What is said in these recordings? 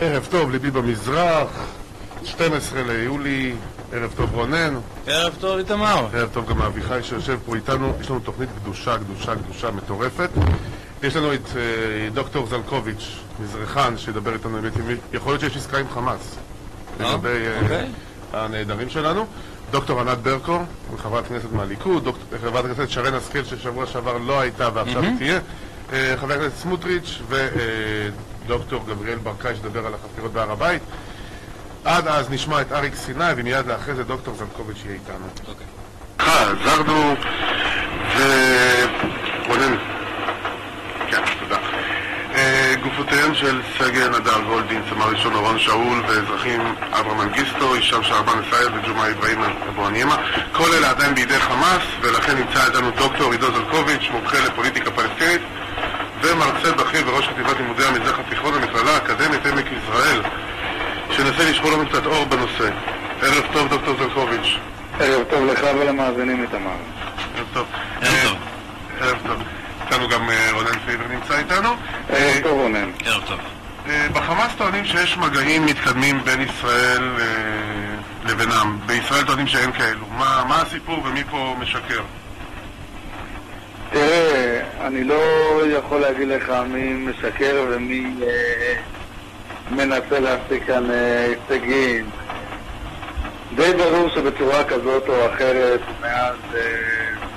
ערב טוב, ליבי במזרח, 12 ליולי, ערב טוב רונן, ערב טוב איתמר. ערב טוב גם אביחי שיושב פה איתנו, יש לנו תוכנית קדושה, קדושה, קדושה מטורפת. יש לנו את אה, דוקטור זלקוביץ', מזרחן, שידבר איתנו, יכול להיות שיש עסקה עם חמאס. אה, לגבי אה, אוקיי. הנעדרים שלנו. דוקטור ענת ברקו, חברת כנסת מהליכוד, דוקטור- חברת הכנסת שרן השכל ששבוע שעבר לא הייתה ועכשיו תהיה, אה, חבר הכנסת סמוטריץ' ודוקטור גבריאל ברקאי שידבר על החפירות בהר הבית. עד אז נשמע את אריק סיני ומיד לאחרי זה דוקטור זלקוביץ' יהיה איתנו. אוקיי. עזרנו ו... רונן. כן, תודה. אה, גופותיהם של סגן הדר גולדין, סמל ראשון אורון שאול ואזרחים אברהם מנגיסטו, הישאם שעבן א-סייד וג'ומעה אברהים אבו ענימה כל אלה עדיין בידי חמאס ולכן נמצא איתנו דוקטור עידו זלקוביץ', מומחה לפוליטיקה פלסטינית ומרצה בכיר וראש חטיבת לימודי המזרח התיכון במכללה האקדמית עמק יזרעאל שננסה לשחול לנו קצת אור בנושא. ערב טוב דוקטור זלקוביץ'. ערב טוב לך ולמאזינים איתמר. ערב טוב. ערב אה, טוב. ערב טוב. איתנו גם אה, רונן פייבר נמצא איתנו. ערב אה, טוב רונן. ערב טוב. בחמאס טוענים שיש מגעים מתקדמים בין ישראל אה, לבינם. בישראל טוענים שאין כאלו. מה מה הסיפור ומי פה משקר? תראה, אני לא יכול להגיד לך מי משקר ומי אה, מנסה להשיג כאן אה, הישגים. די ברור שבצורה כזאת או אחרת, מאז אה,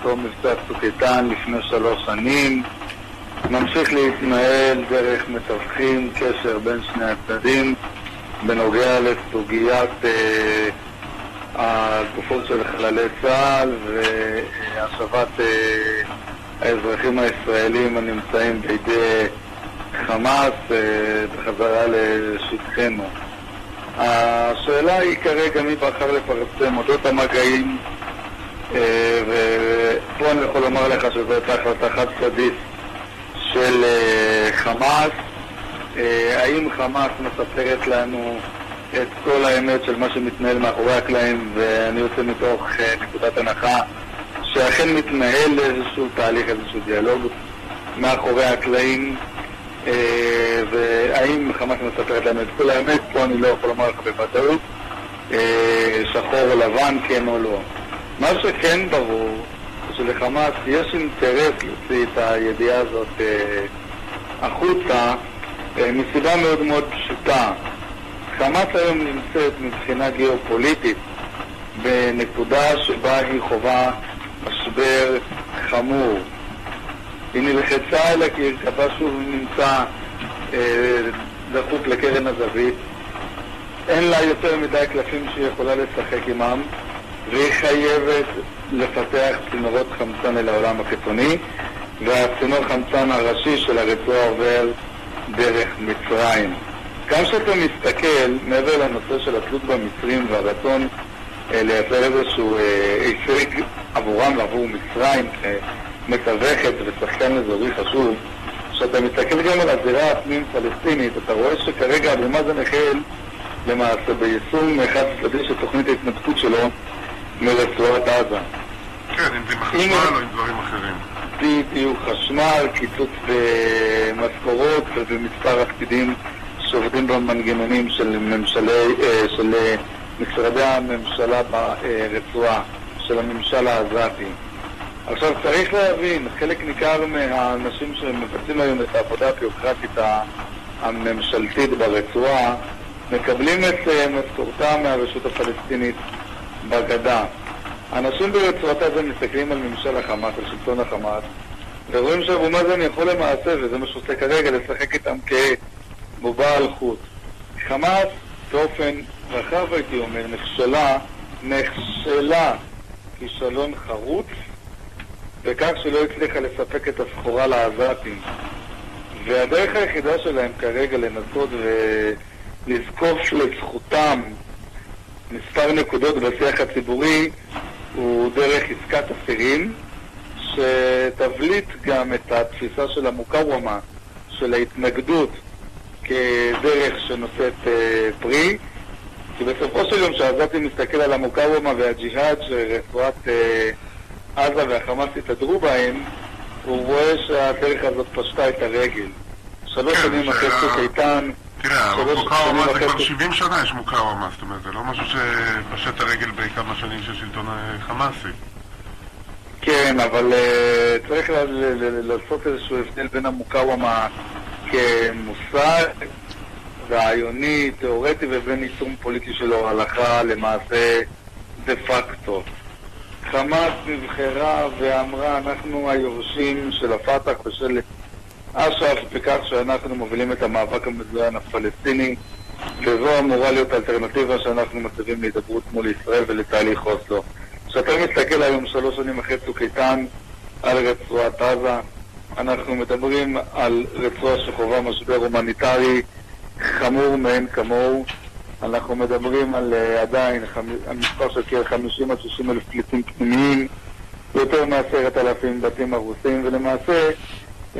תום מבצע צוק איתן לפני שלוש שנים, ממשיך להתנהל דרך מתווכים קשר בין שני הצדדים בנוגע לסוגיית אה, הגופות של חללי צה"ל והשבת אה, האזרחים הישראלים הנמצאים בידי חמאס אה, בחזרה לשטחנו. השאלה היא כרגע מי בחר לפרסם אודות המגעים אה, ופה אני יכול לומר לך שזו הייתה החלטה חד צדדית של אה, חמאס. האם חמאס מספרת לנו את כל האמת של מה שמתנהל מאחורי הקלעים ואני יוצא מתוך נקודת הנחה שאכן מתנהל איזשהו תהליך, איזשהו דיאלוג מאחורי הקלעים אה, והאם חמאס מספרת לנו את כל האמת, פה אני לא יכול לומר לך בוודאות אה, שחור או לבן, כן או לא. מה שכן ברור, שלחמאס יש אינטרס להוציא את הידיעה הזאת אה, החוצה אה, מסיבה מאוד מאוד פשוטה. חמאס היום נמצאת מבחינה גיאופוליטית בנקודה שבה היא חווה משבר חמור. היא נלחצה אלא כי היא קבעה שוב נמצא אה, דחוק לקרן הזווית. אין לה יותר מדי קלפים שהיא יכולה לשחק עמם, והיא חייבת לפתח צינורות חמצן אל העולם החיצוני, והצינור חמצן הראשי של הרצועה עובר דרך מצרים. גם כשאתה מסתכל, מעבר לנושא של התלות במצרים והרצון אה, לייצר איזשהו אה, הישג עבורם ועבור מצרים כמתווכת ושחקן אזורי חשוב, כשאתה מסתכל גם על הזירה הפנים-פלסטינית, אתה רואה שכרגע אבו מאזן החל למעשה ביישום חד צדדי של תוכנית ההתנתקות שלו מרצועת עזה. כן, אם זה עם החשמל או עם דברים אחרים. בדיוק חשמל, קיצוץ במשכורות ובמספר הפקידים שעובדים במנגנונים של, ממשלי, אה, של אה, משרדי הממשלה ברצועה, של הממשל העזתי. עכשיו צריך להבין, חלק ניכר מהאנשים שמבצעים היום את העבודה הביוקרטית ה- הממשלתית ברצועה מקבלים את אה, משכורתם מהרשות הפלסטינית בגדה. אנשים ברצועת עזה מסתכלים על ממשל החמאס, על שלטון החמאס, ורואים שאבו מאזן יכול למעשה, וזה מה שהוא עושה כרגע, לשחק איתם כבובה על חוט. חמאס, באופן רחב הייתי אומר, נכשלה, נכשלה כישלון חרוץ, בכך שלא הצליחה לספק את הסחורה לעזתים. והדרך היחידה שלהם כרגע לנסות ולזקוף לזכותם מספר נקודות בשיח הציבורי הוא דרך עסקת אסירים, שתבליט גם את התפיסה של המוקאוומה, של ההתנגדות כדרך שנושאת אה, פרי, כי בסופו של יום כשהעזתי מסתכל על המוקאוומה והג'יהאד שרפואת אה, עזה והחמאס התהדרו בהם, הוא רואה שהדרך הזאת פשטה את הרגל. שלוש כן, שנים אחרי צוק איתן, תראה, מוקאוומה זה כבר וחצי. 70 שנה יש מוקאוומה, זאת אומרת, זה לא משהו שפשט הרגל בכמה שנים של שלטון אה, חמאסי. כן, אבל אה, צריך לעשות איזשהו הבדל בין המוקאוומה כמושג רעיוני, תיאורטי, ובין יישום פוליטי שלו הלכה למעשה דה פקטו. חמאס נבחרה ואמרה, אנחנו היורשים של הפת"ח ושל אש"ף בכך שאנחנו מובילים את המאבק המזוין הפלסטיני וזו אמורה להיות האלטרנטיבה שאנחנו מציבים להידברות מול ישראל ולתהליך אוסלו. כשאתה מסתכל היום שלוש שנים אחרי צוק איתן על רצועת עזה, אנחנו מדברים על רצועה שחווה משבר הומניטרי חמור מאין כמוהו. אנחנו מדברים על uh, עדיין מספר של כ-50 עד 60 אלף פליטים פנימיים, יותר מעשרת אלפים בתים הרוסים, ולמעשה,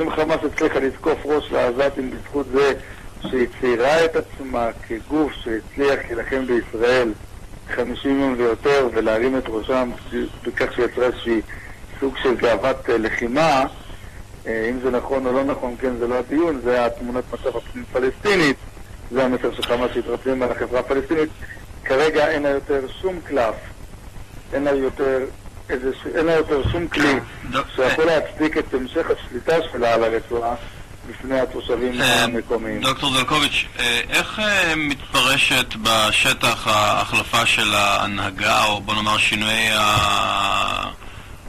אם חמאס הצליחה לתקוף ראש לעזתים בזכות זה שהיא ציירה את עצמה כגוף שהצליח להילחם בישראל 50 יום ויותר ולהרים את ראשם בכך שיצרה איזושהי סוג של גאוות אה, לחימה, אה, אם זה נכון או לא נכון, כן, זה לא הדיון, זה התמונת מצב הפנים פלסטינית, זה המסר של חמאס שהתרפים על החברה הפלסטינית. כרגע אין לה יותר שום קלף, אין לה יותר, איזה, אין לה יותר שום כלי שיכול להצדיק את המשך השליטה שלה על הרצועה בפני התושבים אה, המקומיים. דוקטור דלקוביץ', אה, איך אה, מתפרשת בשטח ההחלפה של ההנהגה, או בוא נאמר שינויי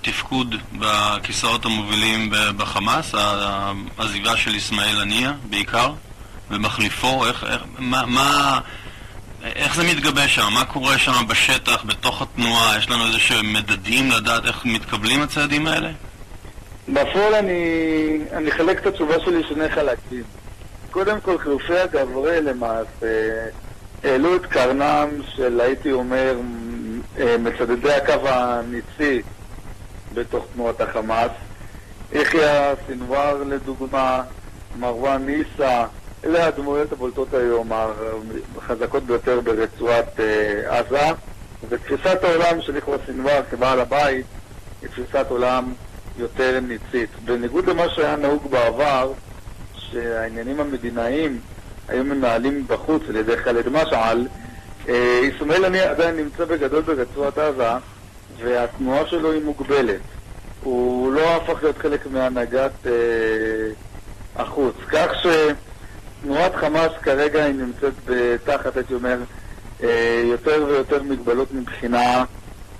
התפקוד בכיסאות המובילים בחמאס, העזיבה של אסמאעיל הנייה בעיקר, ומחליפו, איך, איך, מה, מה, איך זה מתגבש שם? מה קורה שם בשטח, בתוך התנועה? יש לנו איזה שהם מדדים לדעת איך מתקבלים הצעדים האלה? בפועל אני, אני אחלק את התשובה שלי לשני חלקים. קודם כל, חילופי הגברי למעשה העלו את קרנם של, הייתי אומר, אה, מצדדי הקו הניצי בתוך תנועת החמאס. יחיא סנוואר לדוגמה, מרואן ניסה, אלה הדמויות הבולטות היום, החזקות ביותר ברצועת אה, עזה. ותפיסת העולם של יחיא סנוואר כבעל הבית היא תפיסת עולם יותר ניצית. בניגוד למה שהיה נהוג בעבר, שהעניינים המדינאיים היו מנהלים בחוץ על ידי ח'אלד משעל, אה, הנייה עדיין נמצא בגדול ברצועת עזה, והתנועה שלו היא מוגבלת. הוא לא הפך להיות חלק מהנהגת אה, החוץ. כך שתנועת חמאס כרגע היא נמצאת תחת, הייתי אומר, אה, יותר ויותר מגבלות מבחינה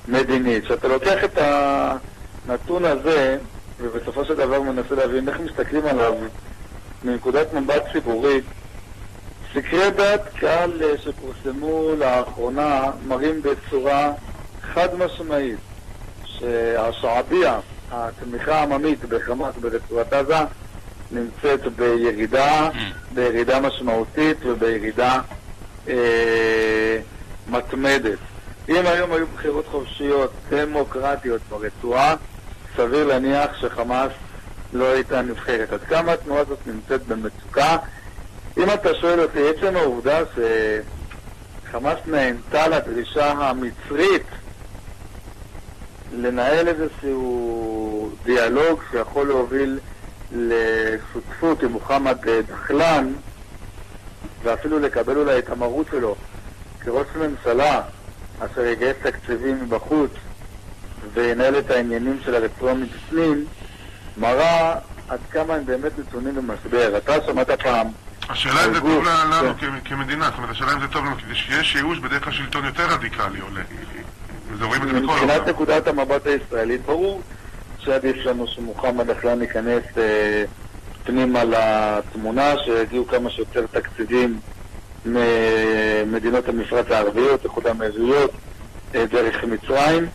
מדינית. כשאתה לוקח את הנתון הזה, ובסופו של דבר מנסה להבין איך מסתכלים עליו מנקודת מבט ציבורית, סקרי דעת קהל אה, שפורסמו לאחרונה מראים בצורה חד משמעית שהשעביה, התמיכה העממית בחמאס ברצועת עזה נמצאת בירידה, בירידה משמעותית ובירידה אה, מתמדת. אם היום היו בחירות חופשיות דמוקרטיות ברצועה, סביר להניח שחמאס לא הייתה נבחרת. עד כמה התנועה הזאת נמצאת במצוקה? אם אתה שואל אותי, עצם העובדה שחמאס נענתה לדרישה המצרית לנהל איזשהו דיאלוג שיכול להוביל לשותפות עם מוחמד דחלן ואפילו לקבל אולי את המרות שלו כראש ממשלה אשר יגייס תקציבים מבחוץ וינהל את העניינים של הרצועה מבפנים מראה עד כמה הם באמת נתונים במשבר. אתה שמעת פעם השאלה אם זה טוב לנו כן. כמדינה, זאת אומרת, השאלה אם זה טוב לנו, כדי שיש ייאוש, בדרך כלל שלטון יותר רדיקלי עולה. מבחינת. נקודת המבט הישראלית, ברור שעדיף לנו שמוחמד דחלן ייכנס אה, פנימה לתמונה, שיגיעו כמה שיותר תקציבים ממדינות המפרץ הערביות, איחוד האמירויות, אה, דרך מצרים,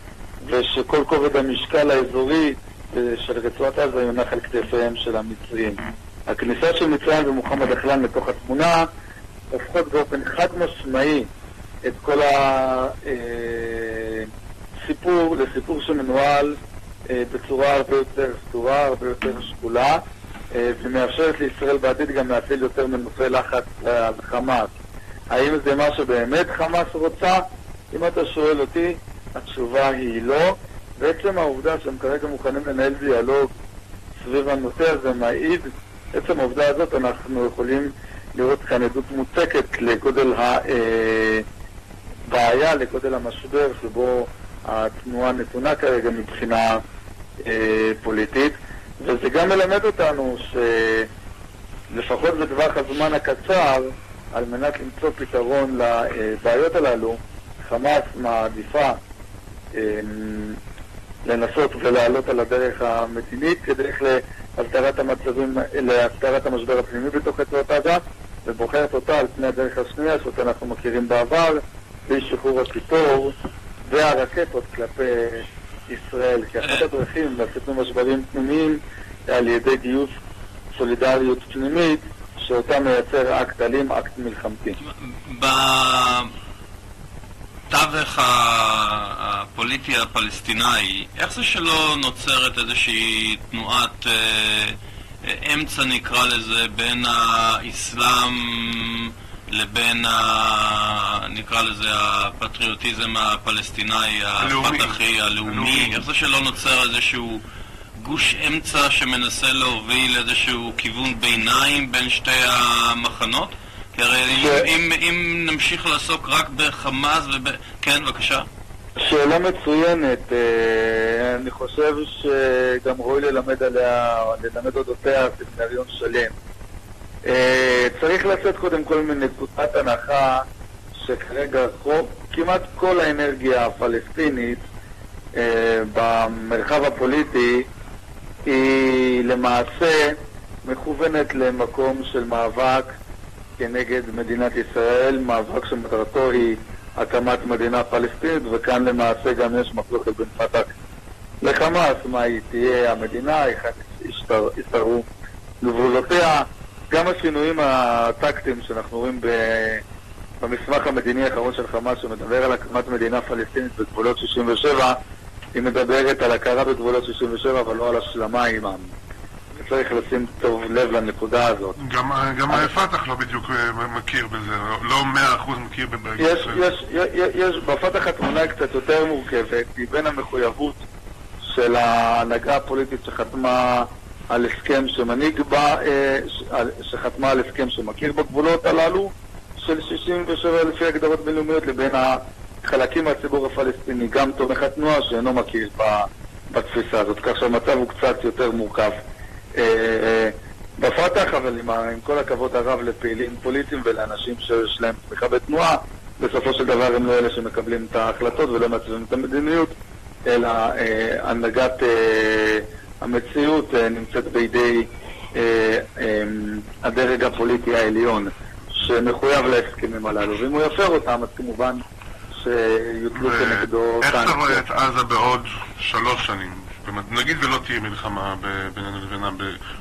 ושכל כובד המשקל האזורי אה, של רצועת עזה יונח על כתפיהם של המצרים. הכניסה של מצרים ומוחמד דחלן לתוך התמונה הופכות באופן חד משמעי את כל הסיפור לסיפור שמנוהל אה, בצורה הרבה יותר סדורה, הרבה יותר שקולה, אה, ומאפשרת לישראל בעתיד גם להפעיל יותר מנופי לחץ אה, על חמאס. האם זה מה שבאמת חמאס רוצה? אם אתה שואל אותי, התשובה היא לא. ועצם העובדה שהם כרגע מוכנים לנהל דיאלוג סביב הנושא הזה מעיד, עצם העובדה הזאת אנחנו יכולים לראות כאן עדות מוצקת לגודל הבעיה, לגודל המשבר שבו התנועה נתונה כרגע מבחינה אה, פוליטית, וזה גם מלמד אותנו שלפחות בטווח הזמן הקצר, על מנת למצוא פתרון לבעיות הללו, חמאס מעדיפה אה, לנסות ולעלות על הדרך המדינית כדרך להסדרת המצבים, להסדרת המשבר הפנימי בתוך רצועת עזה, ובוחרת אותה על פני הדרך השנייה שאותה אנחנו מכירים בעבר, בשחרור הקיטור והרקטות כלפי ישראל, כי אחת הדרכים לצאת ממשברים פנימיים על ידי גיוס סולידריות פנימית שאותה מייצר אקט אלים, אקט מלחמתי. בתווך הפוליטי הפלסטיני, איך זה שלא נוצרת איזושהי תנועת אה, אמצע נקרא לזה בין האסלאם לבין, ה... נקרא לזה, הפטריוטיזם הפלסטיני, הפתחי, הלאומי, איך זה שלא נוצר איזשהו גוש אמצע שמנסה להוביל איזשהו כיוון ביניים בין שתי המחנות? כי הרי אם, אם נמשיך לעסוק רק בחמאס וב... כן, בבקשה. שאלה מצוינת. אה, אני חושב שגם ראוי ללמד עליה, ללמד אודותיה סמינריון שלם. אה, צריך לצאת קודם כל מנקודת הנחה שכרגע כמעט כל האנרגיה הפלסטינית אה, במרחב הפוליטי היא למעשה מכוונת למקום של מאבק כנגד מדינת ישראל, מאבק שמטרתו היא הקמת מדינה פלסטינית, וכאן למעשה גם יש מחלוקת בין פת"ח לחמאס, מה היא תהיה המדינה, איך יסתרו גבולותיה. גם השינויים הטקטיים שאנחנו רואים במסמך המדיני האחרון של חמאס שמדבר על הקמת מדינה פלסטינית בגבולות 67 היא מדברת על הכרה בגבולות 67 אבל לא על השלמה עימם. צריך לשים טוב לב לנקודה הזאת. גם, גם הפת"ח לא בדיוק אה, מכיר בזה, לא מאה אחוז מכיר בבית יש, יש, יש, יש, בפת"ח התמונה היא קצת יותר מורכבת, היא בין המחויבות של ההנהגה הפוליטית שחתמה על הסכם שמנהיג בה, אה, שחתמה על הסכם שמכיר בגבולות הללו של 67 לפי הגדרות בינלאומיות לבין החלקים מהציבור הפלסטיני, גם תומך התנועה שאינו מכיר בתפיסה הזאת, כך שהמצב הוא קצת יותר מורכב. אה, אה, בפת"ח, אבל עם, כל הכבוד הרב לפעילים פוליטיים ולאנשים שיש להם תמיכה בתנועה, בסופו של דבר הם לא אלה שמקבלים את ההחלטות ולא מעצבים את המדיניות, אלא הנהגת... המציאות אה, נמצאת בידי אה, אה, הדרג הפוליטי העליון, שמחויב להסכמים הללו, ואם הוא יפר אותם, אז כמובן שיוטלו כנגדו איך אתה רואה את עזה בעוד שלוש שנים? נגיד ולא תהיה מלחמה בינינו לבינם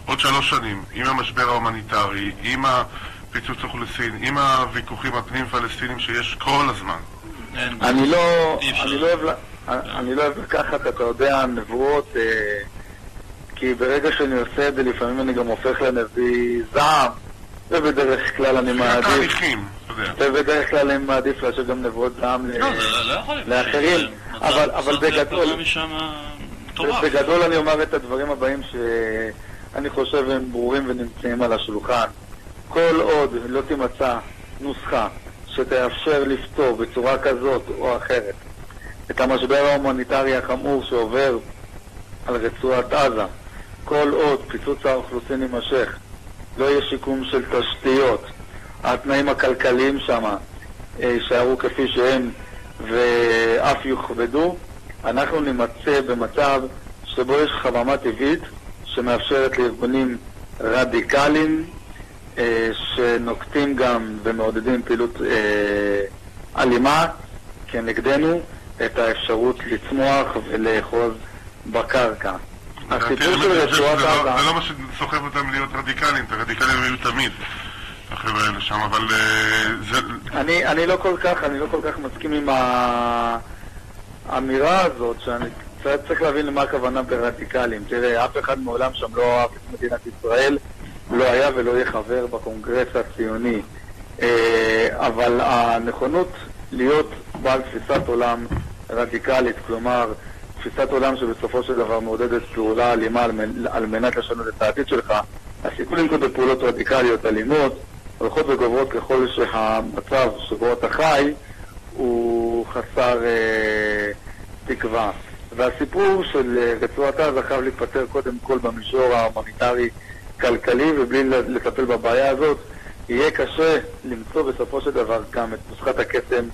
בעוד שלוש שנים, עם המשבר ההומניטרי, עם הפיצוץ אוכלוסין, עם הוויכוחים הפנים-פלסטינים שיש כל הזמן. אני לא, לא, לא אוהב לקחת, אתה יודע, נבואות כי ברגע שאני עושה את זה, לפעמים אני גם הופך לנביא זעם, ובדרך כלל אני מעדיף... ובדרך כלל אני מעדיף לעשות גם נבואות זעם לא, לא לאחרים, אבל בגדול... בגדול אני אומר את הדברים הבאים שאני חושב הם ברורים ונמצאים על השולחן. כל עוד לא תימצא נוסחה שתאפשר לפתור בצורה כזאת או אחרת את המשבר ההומניטרי החמור שעובר על רצועת עזה, כל עוד פיצוץ האוכלוסין יימשך, לא יהיה שיקום של תשתיות, התנאים הכלכליים שם אה, יישארו כפי שהם ואף יוכבדו, אנחנו נימצא במצב שבו יש חממה טבעית שמאפשרת לארגונים רדיקליים אה, שנוקטים גם ומעודדים פעילות אה, אלימה כנגדנו את האפשרות לצמוח ולאחוז בקרקע. הסיפור של רצועת עזה... זה לא מה שסוחב אותם להיות רדיקליים, את הרדיקליים היו תמיד. החבר'ה האלה שם, אבל אה, זה... אני לא כל כך, אני לא כל כך מסכים עם האמירה הזאת, שאני קצת צריך להבין למה הכוונה ברדיקליים. תראה, אף אחד מעולם שם לא אהב את מדינת ישראל, לא היה ולא יהיה חבר בקונגרס הציוני. אה, אבל הנכונות להיות בעל תפיסת עולם רדיקלית, כלומר, תפיסת עולם שבסופו של דבר מעודדת פעולה אלימה על מנת לשנות את העתיד שלך, הסיכוי לנקוט בפעולות רדיקליות, אלימות, הולכות וגוברות ככל שהמצב שבו אתה חי הוא חסר אה, תקווה. והסיפור של אה, רצועת עזה חייב להיפתר קודם כל במישור ההומניטרי-כלכלי, ובלי לטפל בבעיה הזאת יהיה קשה למצוא בסופו של דבר גם את נוסחת הקסם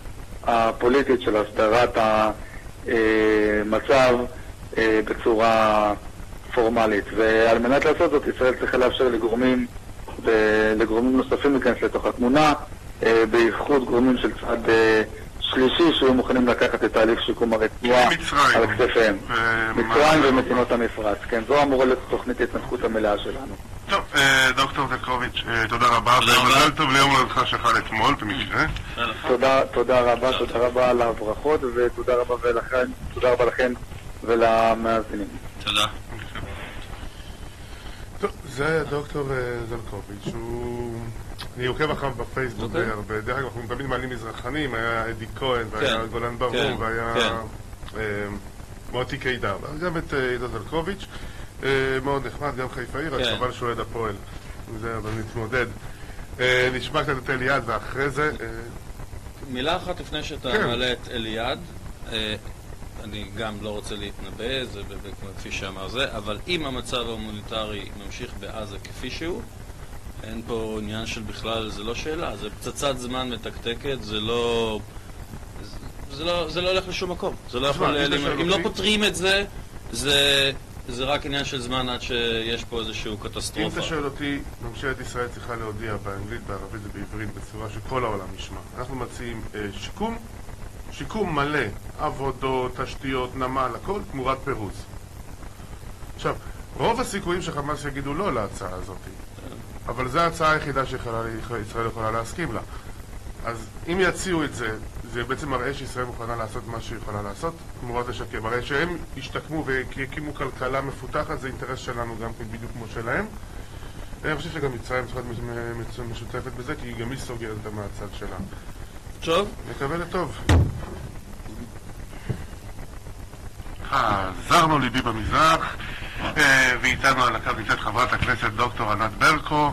הפוליטית של הסדרת המצב אה, בצורה פורמלית. ועל מנת לעשות זאת, ישראל צריכה לאפשר לגורמים, לגורמים נוספים להיכנס לתוך התמונה, אה, בייחוד גורמים של צד שלישי שיהיו מוכנים לקחת את תהליך שיקום הרצועה על כתפיהם. מצרים ומדינות המפרץ, כן, זו אמורה להיות תוכנית ההתנתקות המלאה שלנו. טוב, אה, דוקטור זקוביץ', אה, תודה רבה. תודה רבה. מזל טוב ליום הולדתך שחל אתמול, במקרה. תודה רבה, תודה רבה על הברכות, ותודה רבה לכם, תודה רבה לכם ולמאזינים. תודה. טוב, זה היה דוקטור אה, זלקוביץ', הוא... אני עוקב אחריו בפייסבוק די הרבה. דרך אגב, אנחנו תמיד מעלים מזרחנים, היה אדי כהן, והיה כן, גולן ברור, כן, והיה כן. מוטי קידר, גם את עידו זלקוביץ'. אה, מאוד נחמד, גם חיפאי, רק כן. חבל שהוא אוהד הפועל. זה, אבל נתמודד. אה, נשמע קצת את אליעד, ואחרי זה... אה, מילה אחת לפני שאתה כן. מעלה את אליעד. אני גם לא רוצה להתנבא, זה כפי שאמר זה, אבל אם המצב ההומניטרי ממשיך בעזה כפי שהוא, אין פה עניין של בכלל, זה לא שאלה, זה פצצת זמן מתקתקת, זה לא... זה לא, זה לא הולך לשום מקום. זה לא יכול... אם לא פותרים את זה, זה... זה רק עניין של זמן עד שיש פה איזושהי קטסטרופה. אם אתה שואל אותי, ממשלת ישראל צריכה להודיע באנגלית, בערבית ובעברית בצורה שכל העולם ישמע. אנחנו מציעים אה, שיקום, שיקום מלא, עבודות, תשתיות, נמל, הכל תמורת פירוז. עכשיו, רוב הסיכויים שחמאס יגידו לא להצעה הזאת, אבל זו ההצעה היחידה שישראל יכולה להסכים לה. אז אם יציעו את זה, זה בעצם מראה שישראל מוכנה לעשות מה שהיא יכולה לעשות, תמורת לשקם. מראה שהם ישתקמו ויקימו כלכלה מפותחת, זה אינטרס שלנו גם כן בדיוק כמו שלהם. אני חושב שגם מצרים צריכה להיות משותפת בזה, כי גם היא סוגרת את המעצד שלה. טוב. נקווה לטוב. חזרנו ליבי במזרח, אה, ואיתנו על הקו נמצאת חברת הכנסת דוקטור ענת ברקו.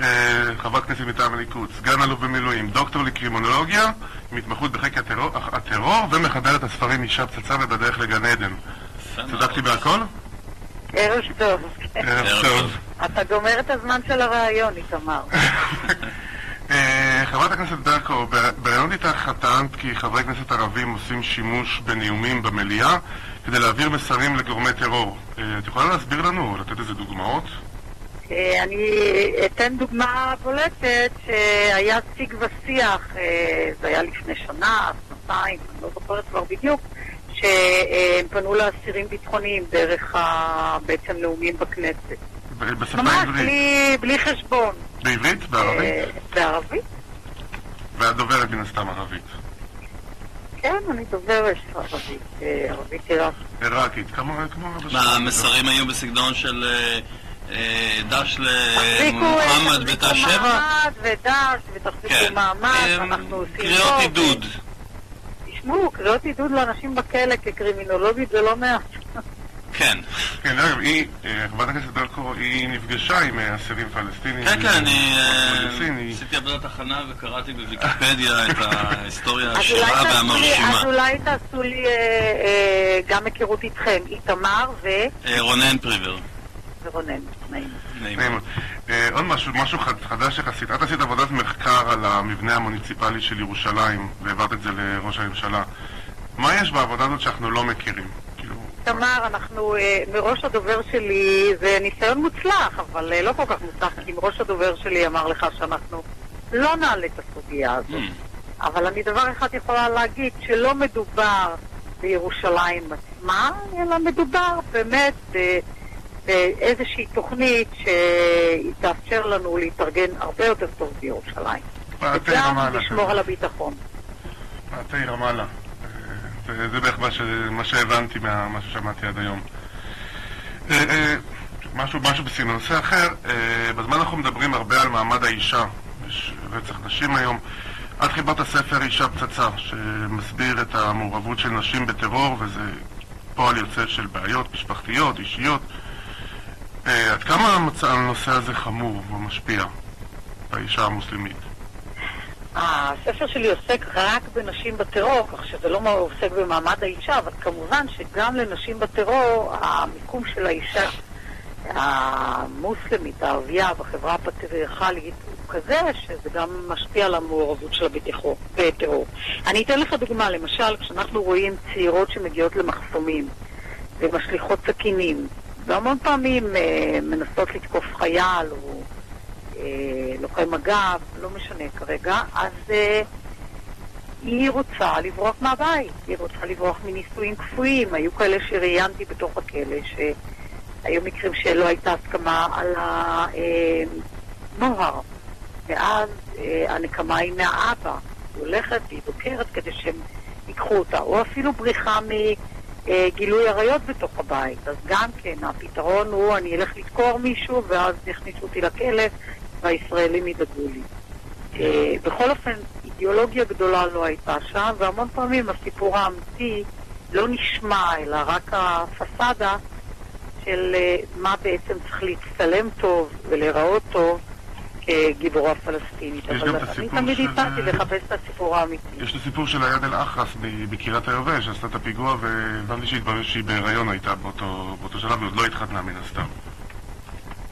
אה, חברת כנסת מטעם הליכוד, סגן אלוף במילואים, דוקטור לקרימונולוגיה, עם התמחות בחקר הטרור, הטרור ומחברת הספרים אישה פצצה ובדרך לגן עדן. צדקתי בהכל? ערב טוב. ערב טוב. אתה גומר את הזמן של הרעיון, איתמר. אה, חברת הכנסת ברקו, בראיון איתך טענת כי חברי כנסת ערבים עושים שימוש בנאומים במליאה כדי להעביר מסרים לגורמי טרור. אה, את יכולה להסביר לנו, לתת איזה דוגמאות? אה, אני אתן דוגמה בולטת שהיה שיג ושיח, אה, זה היה לפני שנה, שנתיים, אני לא זוכרת כבר בדיוק, שהם פנו לאסירים ביטחוניים דרך בעצם נאומים בכנסת. בשפה ממש בלי, בלי חשבון. בעברית? בערבית? אה, בערבית. ואת דוברת מן הסתם ערבית. כן, אני דוברת ערבית, ערבית עיראקית. עיראקית, כמו... מה, המסרים היו בסגנון של... אה, דש למוחמד בתא שבע? תחזיקו מעמד ודש ותחזיקו כן. מעמד, אה, אנחנו עושים... קריאות עידוד. תשמעו, קריאות עידוד לאנשים בכלא כקרימינולוגית זה לא מעט. כן. כן, אגב, היא, אה, חברת הכנסת ברקו, היא נפגשה עם אסירים פלסטינים. כן, כן, אני עשיתי עבודת הכנה וקראתי בוויקיפדיה את ההיסטוריה השרה והמרשימה. אז אולי תעשו לי גם היכרות איתכם, איתמר ו... רונן פריבר. ורונן. נעים. אה, עוד משהו, משהו חדש יחסית. את עשית עבודת מחקר על המבנה המוניציפלי של ירושלים והעברת את זה לראש הממשלה. מה יש בעבודה הזאת שאנחנו לא מכירים? כאילו, תמר, אנחנו, אה, מראש הדובר שלי, זה ניסיון מוצלח, אבל אה, לא כל כך מוצלח, כי מראש הדובר שלי אמר לך שאנחנו לא נעלה את הסוגיה הזאת. Mm. אבל אני דבר אחד יכולה להגיד, שלא מדובר בירושלים עצמה, אלא מדובר באמת באיזושהי תוכנית שתאפשר לנו להתארגן הרבה יותר טוב בירושלים. וגם לשמור על הביטחון. פעתי רמאללה. אה, זה בערך מה שהבנתי ממה ששמעתי עד היום. אה, אה, משהו, משהו בסגנון. נושא אחר, בזמן אנחנו מדברים הרבה על מעמד האישה. יש רצח נשים היום. את חיברת הספר אישה פצצה, שמסביר את המעורבות של נשים בטרור, וזה פועל יוצא של בעיות משפחתיות, אישיות. אה, עד כמה הנושא הזה חמור ומשפיע? האישה המוסלמית. הספר שלי עוסק רק בנשים בטרור, כך שזה לא עוסק במעמד האישה, אבל כמובן שגם לנשים בטרור, המיקום של האישה המוסלמית, הערבייה, בחברה הפטריארכלית, הוא כזה שזה גם משפיע על המעורבות שלה בטרור. אני אתן לך דוגמה, למשל, כשאנחנו רואים צעירות שמגיעות למחסומים ומשליכות סכינים, והמון פעמים אה, מנסות לתקוף חייל או אה, לוחם מג"ב, לא משנה כרגע, אז אה, היא רוצה לברוח מהבית, היא רוצה לברוח מנישואים כפויים. היו כאלה שראיינתי בתוך הכלא, שהיו מקרים שלא הייתה הסכמה על הנוהר, ואז אה, הנקמה היא מהאבא. היא הולכת והיא דוקרת כדי שהם ייקחו אותה, או אפילו בריחה מגילוי עריות בתוך הבית. אז גם כן, הפתרון הוא אני אלך לדקור מישהו ואז יכניסו אותי לכלא והישראלים ידאגו לי. אה, בכל אופן, אידיאולוגיה גדולה לא הייתה שם, והמון פעמים הסיפור האמיתי לא נשמע, אלא רק הפסאדה של אה, מה בעצם צריך להצטלם טוב ולהיראות טוב כגיבורה פלסטינית. אבל אני תמיד הצעתי אה, לחפש את הסיפור האמיתי. יש את הסיפור של היד אל-אחרס בקריית היובל, שעשתה את הפיגוע, והבנתי שהתברר שהיא בהיריון הייתה באותו שלב, והיא עוד לא התחתנה מן הסתם.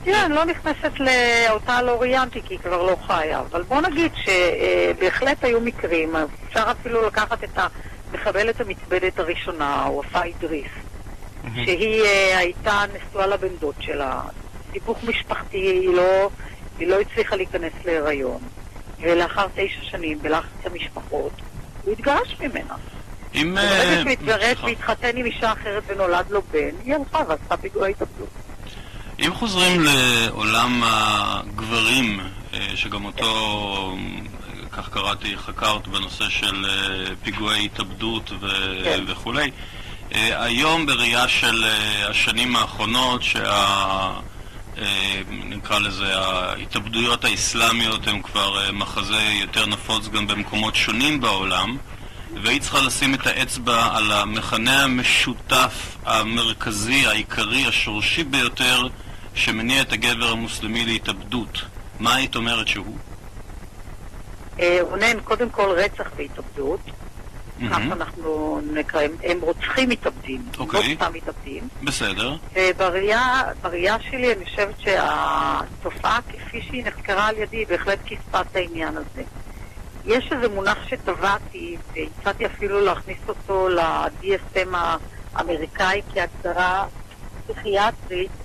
כן, לא נכנסת לאותה לא ראיינתי כי היא כבר לא חיה, אבל בוא נגיד שבהחלט היו מקרים, אפשר אפילו לקחת את המחבלת המצבדת הראשונה, וופא אידריס, שהיא אה, הייתה נשואה לבן דוד שלה, סיבוך משפחתי, היא לא, היא לא הצליחה להיכנס להיריון, ולאחר תשע שנים, בלחץ המשפחות, הוא התגרש ממנה. אם... ברגע שהוא התגרש והתחתן עם אישה אחרת ונולד לו בן, היא הלכה ועשתה פיגוע התאבדות. אם חוזרים לעולם הגברים, אה, שגם אותו, כך קראתי, חקרת בנושא של אה, פיגועי התאבדות ו- כן. וכולי, אה, היום בראייה של השנים האחרונות, שה... נקרא לזה, ההתאבדויות האסלאמיות הן כבר מחזה יותר נפוץ גם במקומות שונים בעולם, והיא צריכה לשים את האצבע על המכנה המשותף המרכזי, העיקרי, השורשי ביותר שמניע את הגבר המוסלמי להתאבדות, מה היית אומרת שהוא? אה, רונן, קודם כל רצח והתאבדות. ככה אנחנו נקרא, הם רוצחים מתאבדים, לא אוקיי. סתם מתאבדים. בסדר. ובראייה שלי אני חושבת שהתופעה כפי שהיא נחקרה על ידי בהחלט כיספה את העניין הזה. יש איזה מונח שטבעתי, והצעתי אפילו להכניס אותו ל-DSM האמריקאי כהגדרה פסיכיאטרית, אה,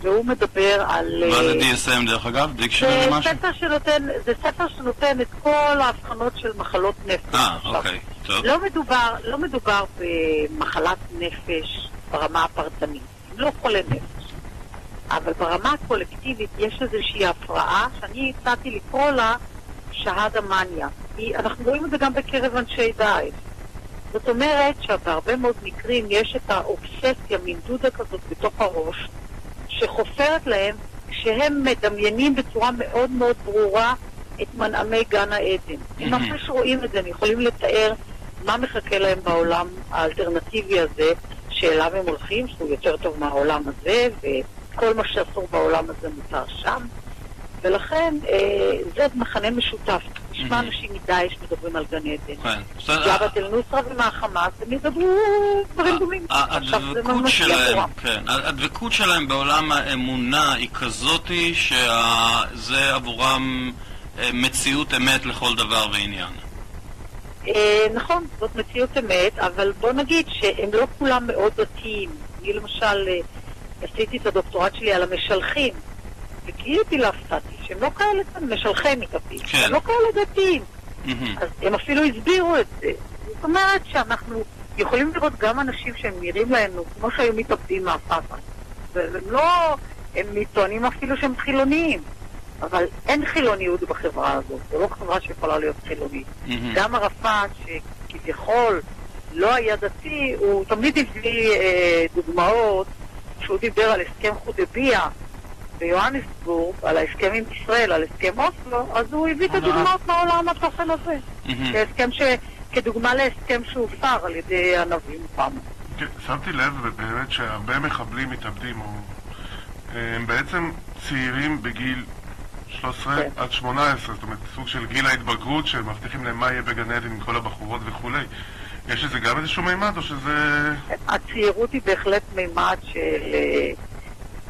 והוא מדבר על... מה זה אה, DSM דרך אגב? דיקשנרי משהו? זה ספר שנותן את כל ההבחנות של מחלות נפש. אה, אוקיי, טוב. לא מדובר, לא מדובר במחלת נפש ברמה הפרטנית, לא חולה נפש. אבל ברמה הקולקטיבית יש איזושהי הפרעה שאני הצעתי לקרוא לה שהדה מניה. אנחנו רואים את זה גם בקרב אנשי דאעש. זאת אומרת שבהרבה מאוד מקרים יש את האובססיה, מין דודה כזאת בתוך הראש, שחופרת להם כשהם מדמיינים בצורה מאוד מאוד ברורה את מנעמי גן העדן. הם ממש רואים את זה, הם יכולים לתאר מה מחכה להם בעולם האלטרנטיבי הזה, שאליו הם הולכים, שהוא יותר טוב מהעולם הזה, וכל מה שאסור בעולם הזה מותר שם. ולכן אה, זה מחנה משותף. נשמע אנשים מדאעש מדברים על גן עדן. כן. ג'אבת אל-נוסרה ומהחמאס, הם ידברו דברים דומים. כן, הדבקות שלהם בעולם האמונה היא כזאתי שזה עבורם אה, מציאות אמת לכל דבר ועניין. אה, נכון, זאת מציאות אמת, אבל בוא נגיד שהם לא כולם מאוד דתיים. אני למשל עשיתי את הדוקטורט שלי על המשלחים. וגיליתי להפתעתי שהם לא כאלה משלחי מתאפים, כן. הם לא כאלה דתיים. אז הם אפילו הסבירו את זה. זאת אומרת שאנחנו יכולים לראות גם אנשים שהם נראים לנו כמו שהיו מתאבדים מהפאפה. והם לא, הם טוענים אפילו שהם חילוניים. אבל אין חילוניות בחברה הזאת, זו לא חברה שיכולה להיות חילונית. גם ערפאת, שכביכול לא היה דתי, הוא תמיד הביא אה, דוגמאות, שהוא דיבר על הסכם חודביה, ביוהנסבורג על ההסכם עם ישראל, על הסכם אוסלו, אז הוא הביא את הדוגמאות מהעולם התוכן הזה. כהסכם ש... כדוגמה להסכם שהופר על ידי הנביא מוחמד. כן, שמתי לב באמת שהרבה מחבלים מתאבדים, הם בעצם צעירים בגיל 13 כן. עד 18, זאת אומרת סוג של גיל ההתבגרות שמבטיחים להם מה יהיה בגן עדן עם כל הבחורות וכולי. יש לזה גם איזשהו מימד או שזה... הצעירות היא בהחלט מימד של אה,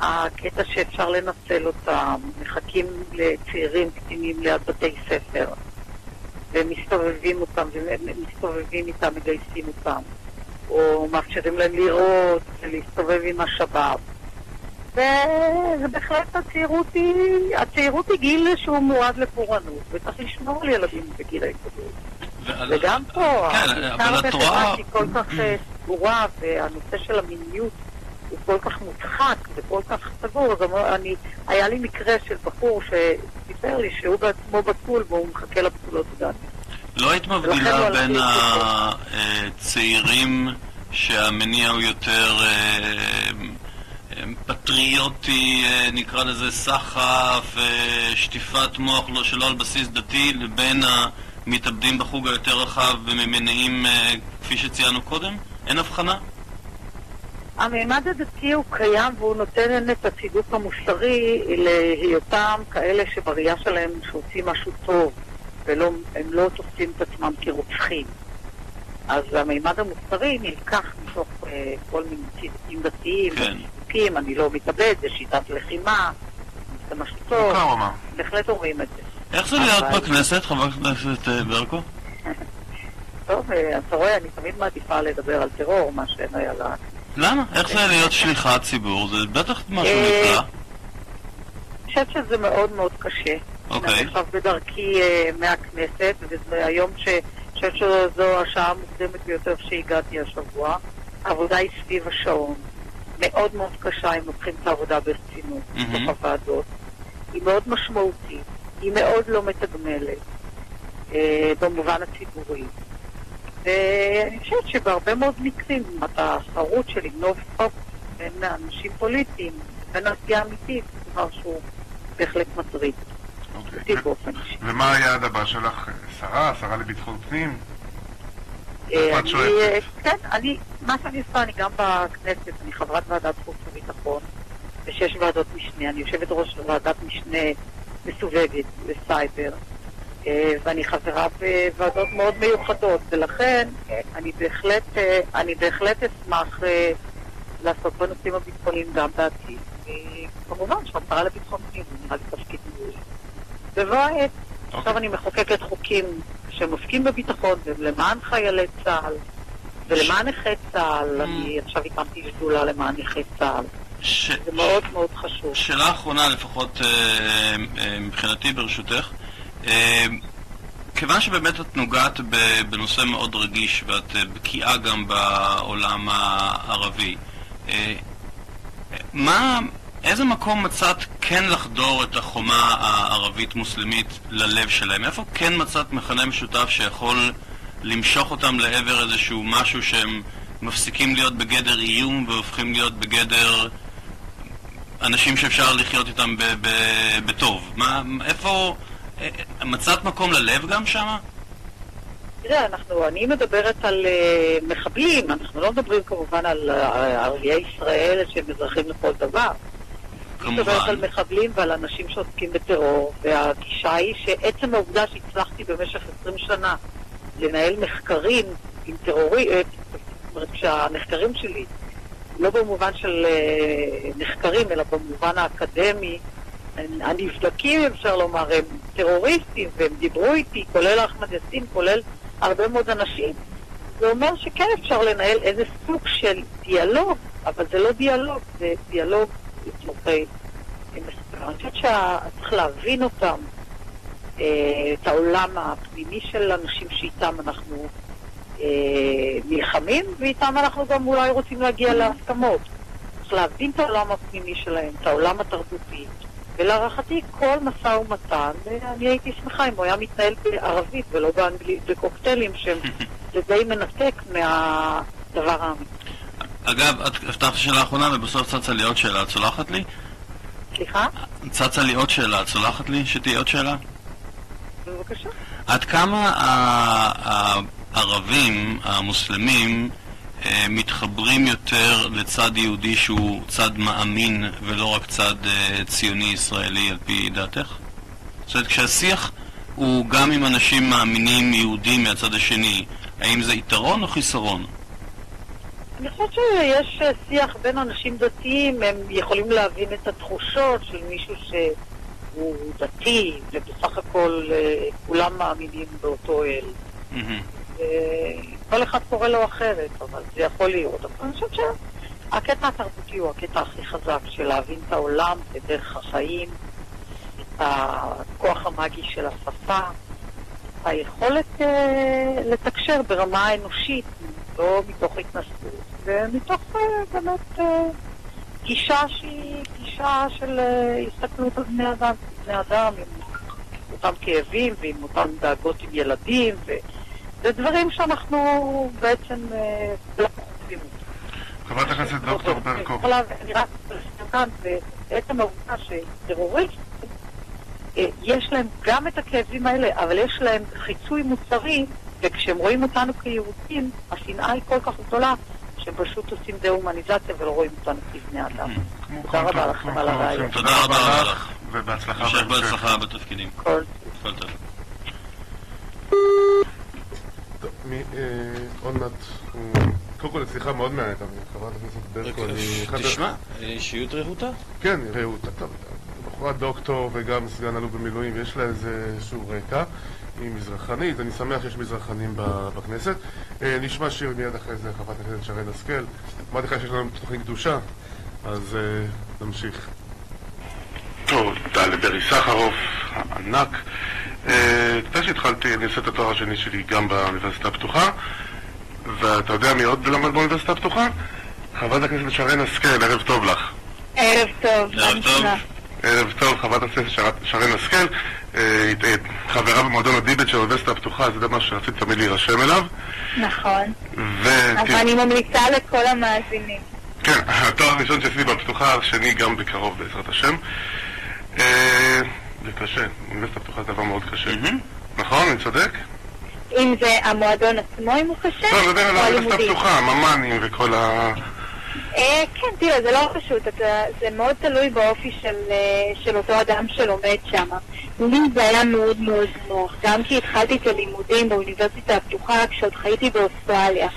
הקטע שאפשר לנצל אותם, מחכים לצעירים קטינים ליד בתי ספר, ומסתובבים אותם, ומסתובבים איתם, מגייסים אותם, או מאפשרים להם לראות ולהסתובב עם השב"ב. וזה בהחלט הצעירות היא, הצעירות היא גיל שהוא מועד לפורענות, וצריך לשמור על ילדים בגיל ההתבגרות. ועל- וגם פה, כן, אבל את רואה... כל כך אה, סגורה, והנושא של המיניות הוא כל כך מודחק וכל כך סגור, אז אמר- אני, היה לי מקרה של בחור שסיפר לי שהוא בעצמו בתול והוא מחכה לבתולות גם. לא היית מבדילה בין הצעירים שהמניע הוא יותר אה, אה, פטריוטי, אה, נקרא לזה סחף, שטיפת מוח לא שלא על בסיס דתי, לבין המתאבדים בחוג היותר רחב וממניעים כפי שציינו קודם? אין הבחנה? הממד הדתי הוא קיים והוא נותן את הצידוק המוסרי להיותם כאלה שבראייה שלהם שעושים משהו טוב והם לא תופסים את עצמם כרוצחים. אז המימד המוסרי נלקח מתוך אה, כל מיני צידוקים דתיים, כן. צידוקים, אני לא מתאבד, זה שיטת לחימה, זה משהו טוב. בהחלט אומרים את זה. איך זה להיות בכנסת, חבר הכנסת אה, ברקו? טוב, אה, אתה רואה, אני תמיד מעדיפה לדבר על טרור מאשר על ה... למה? איך זה להיות שליחת ציבור? זה בטח משהו אה, נפלא. אני חושבת שזה מאוד מאוד קשה. אוקיי. אני עכשיו בדרכי אה, מהכנסת, וזה היום ש... אני חושבת שזו השעה המוקדמת ביותר שהגעתי השבוע. העבודה היא סביב השעון. מאוד מאוד קשה אם לוקחים את העבודה ברצינות. בתוך הוועדות. היא מאוד משמעותית, היא מאוד לא מתגמלת, אה, במובן הציבורי. ואני חושבת שבהרבה מאוד מקרים, אתה חרוץ של לגנוב חוק בין אנשים פוליטיים, בין עשייה אמיתית, זה דבר שהוא בהחלט מטריד. אותי אוקיי. באופן אישי. ומה היעד הבא שלך? שרה? שרה לביטחון פנים? אה? אה, כן, אני, מה שאני עושה, אני גם בכנסת, אני חברת ועדת חוץ וביטחון, ושש ועדות משנה, אני יושבת ראש ועדת משנה מסווגת לסייבר, אה, ואני חברה בוועדות מאוד מיוחדות, ולכן אה, אני בהחלט, אה, אני בהחלט אשמח אה, לעסוק בנושאים הביטחוניים גם בעתיד. אה, כמובן שהשרה לביטחון פנים זה נראה לי תפקיד מעולה. בבוא העת, עכשיו אני מחוקקת חוקים שהם עוסקים בביטחון ולמען חיילי צה"ל ולמען נכי צה"ל. אני עכשיו הקמתי שדולה למען נכי צה"ל. זה מאוד מאוד חשוב. שאלה אחרונה לפחות אה, אה, מבחינתי ברשותך. אה, כיוון שבאמת את נוגעת בנושא מאוד רגיש ואת אה, בקיאה גם בעולם הערבי, אה, מה, איזה מקום מצאת כן לחדור את החומה הערבית-מוסלמית ללב שלהם? איפה כן מצאת מכנה משותף שיכול למשוך אותם לעבר איזשהו משהו שהם מפסיקים להיות בגדר איום והופכים להיות בגדר אנשים שאפשר לחיות איתם בטוב. מה, איפה... מצאת מקום ללב גם שם? תראה, אנחנו, אני מדברת על uh, מחבלים, אנחנו לא מדברים כמובן על אה, ערביי ישראל שהם אזרחים לכל דבר. אני מדברת כמובן. על מחבלים ועל אנשים שעוסקים בטרור, והגישה היא שעצם העובדה שהצלחתי במשך 20 שנה לנהל מחקרים עם טרורי... אה, זאת אומרת שהנחקרים שלי, לא במובן של אה, נחקרים, אלא במובן האקדמי, הנבדקים, אפשר לומר, הם טרוריסטים, והם דיברו איתי, כולל אחמד יאסין, כולל הרבה מאוד אנשים. זה אומר שכן אפשר לנהל איזה סוג של דיאלוג, אבל זה לא דיאלוג, זה דיאלוג לצורכי... אני חושבת שצריך להבין אותם, אה, את העולם הפנימי של אנשים שאיתם אנחנו אה, נלחמים, ואיתם אנחנו גם אולי רוצים להגיע להסכמות. צריך להבין את העולם הפנימי שלהם, את העולם התרבותי. ולהערכתי כל משא ומתן, אני הייתי שמחה אם הוא היה מתנהל בערבית ולא באנגלית, בקוקטיילים שהם זה די מנתק מהדבר האמיתי. אגב, את הבטחת שאלה אחרונה ובסוף צצה לי עוד שאלה, את סולחת לי? סליחה? צצה לי עוד שאלה, את סולחת לי שתהיה עוד שאלה? בבקשה. עד כמה הערבים, המוסלמים, מתחברים יותר לצד יהודי שהוא צד מאמין ולא רק צד אה, ציוני ישראלי על פי דעתך? זאת אומרת, כשהשיח הוא גם עם אנשים מאמינים יהודים מהצד השני, האם זה יתרון או חיסרון? אני חושבת שיש אה, שיח בין אנשים דתיים, הם יכולים להבין את התחושות של מישהו שהוא דתי, ובסך הכל אה, כולם מאמינים באותו אל. מהמם. כל אחד קורא לו אחרת, אבל זה יכול להיות. אבל אני חושבת שהקטע התרבותי הוא הקטע הכי חזק של להבין את העולם, את דרך החיים, את הכוח המאגי של השפה, את היכולת אה, לתקשר ברמה האנושית, לא מתוך התנסות, ומתוך אה, באמת אה, גישה שהיא גישה של אה, הסתכלות על בני אדם, בני אדם עם אותם כאבים ועם אותם דאגות עם ילדים, וזה דברים שאנחנו בעצם אה, לא חושבים. חברת הכנסת דוקטור ברקו. אני רק כאן, בעצם העובדה שטרוריסט, אה, יש להם גם את הכאבים האלה, אבל יש להם חיצוי מוסרי, וכשהם רואים אותנו כיהודים, השנאה היא כל כך גדולה, שהם פשוט עושים דה-הומניזציה ולא רואים אותנו כבני אדם. כמו תודה רבה לכם על הרעיון. תודה רבה לך. ובהצלחה המשך בהמשך. בהצלחה בתפקידים. כל טוב. אה, עוד מעט, הוא- קודם כל, שיחה מאוד מעניינת, חברת הכנסת ברקו, אני... אחד- תשמע, אישיות רהוטה. כן, רעות, טוב, בחורה דוקטור וגם סגן אלוף במילואים, ויש לה איזה איזשהו רקע. היא מזרחנית, אני שמח שיש מזרחנים בכנסת. אה, נשמע שיר מיד אחרי זה, חברת הכנסת שרן השכל. אמרתי לך שיש לנו תוכנית קדושה, אז אה, נמשיך. טוב, תודה לברי סחרוף, הענק. אה, אתה יודע שהתחלתי, אני עושה את התואר השני שלי גם באוניברסיטה הפתוחה, ואתה יודע מי עוד למד באוניברסיטה הפתוחה? חברת הכנסת שרן השכל, ערב טוב לך. ערב טוב, ערב טוב. ערב טוב, חברת הכנסת שר- שרן השכל, אה, אה, חברה במועדון הדיבט של האוניברסיטה הפתוחה, זה דבר שרציתי תמיד להירשם אליו. נכון. אבל אני ממליצה לכל המאזינים. כן, התואר הראשון שעשיתי בפתוחה, השני גם בקרוב בעזרת השם. זה קשה, אוניברסיטה פתוחה זה דבר מאוד קשה. נכון, אני צודק? אם זה המועדון עצמו, אם הוא קשה, לא, אני מדבר על או האוניברסיטה. הפתוחה, הממ"נים וכל ה... אה, כן, תראה, זה לא פשוט, זה מאוד תלוי באופי של, אה, של אותו אדם שלומד שם. לי זה היה מאוד מאוד נוח, גם כי התחלתי את הלימודים באוניברסיטה הפתוחה כשעוד חייתי באוסטרליה.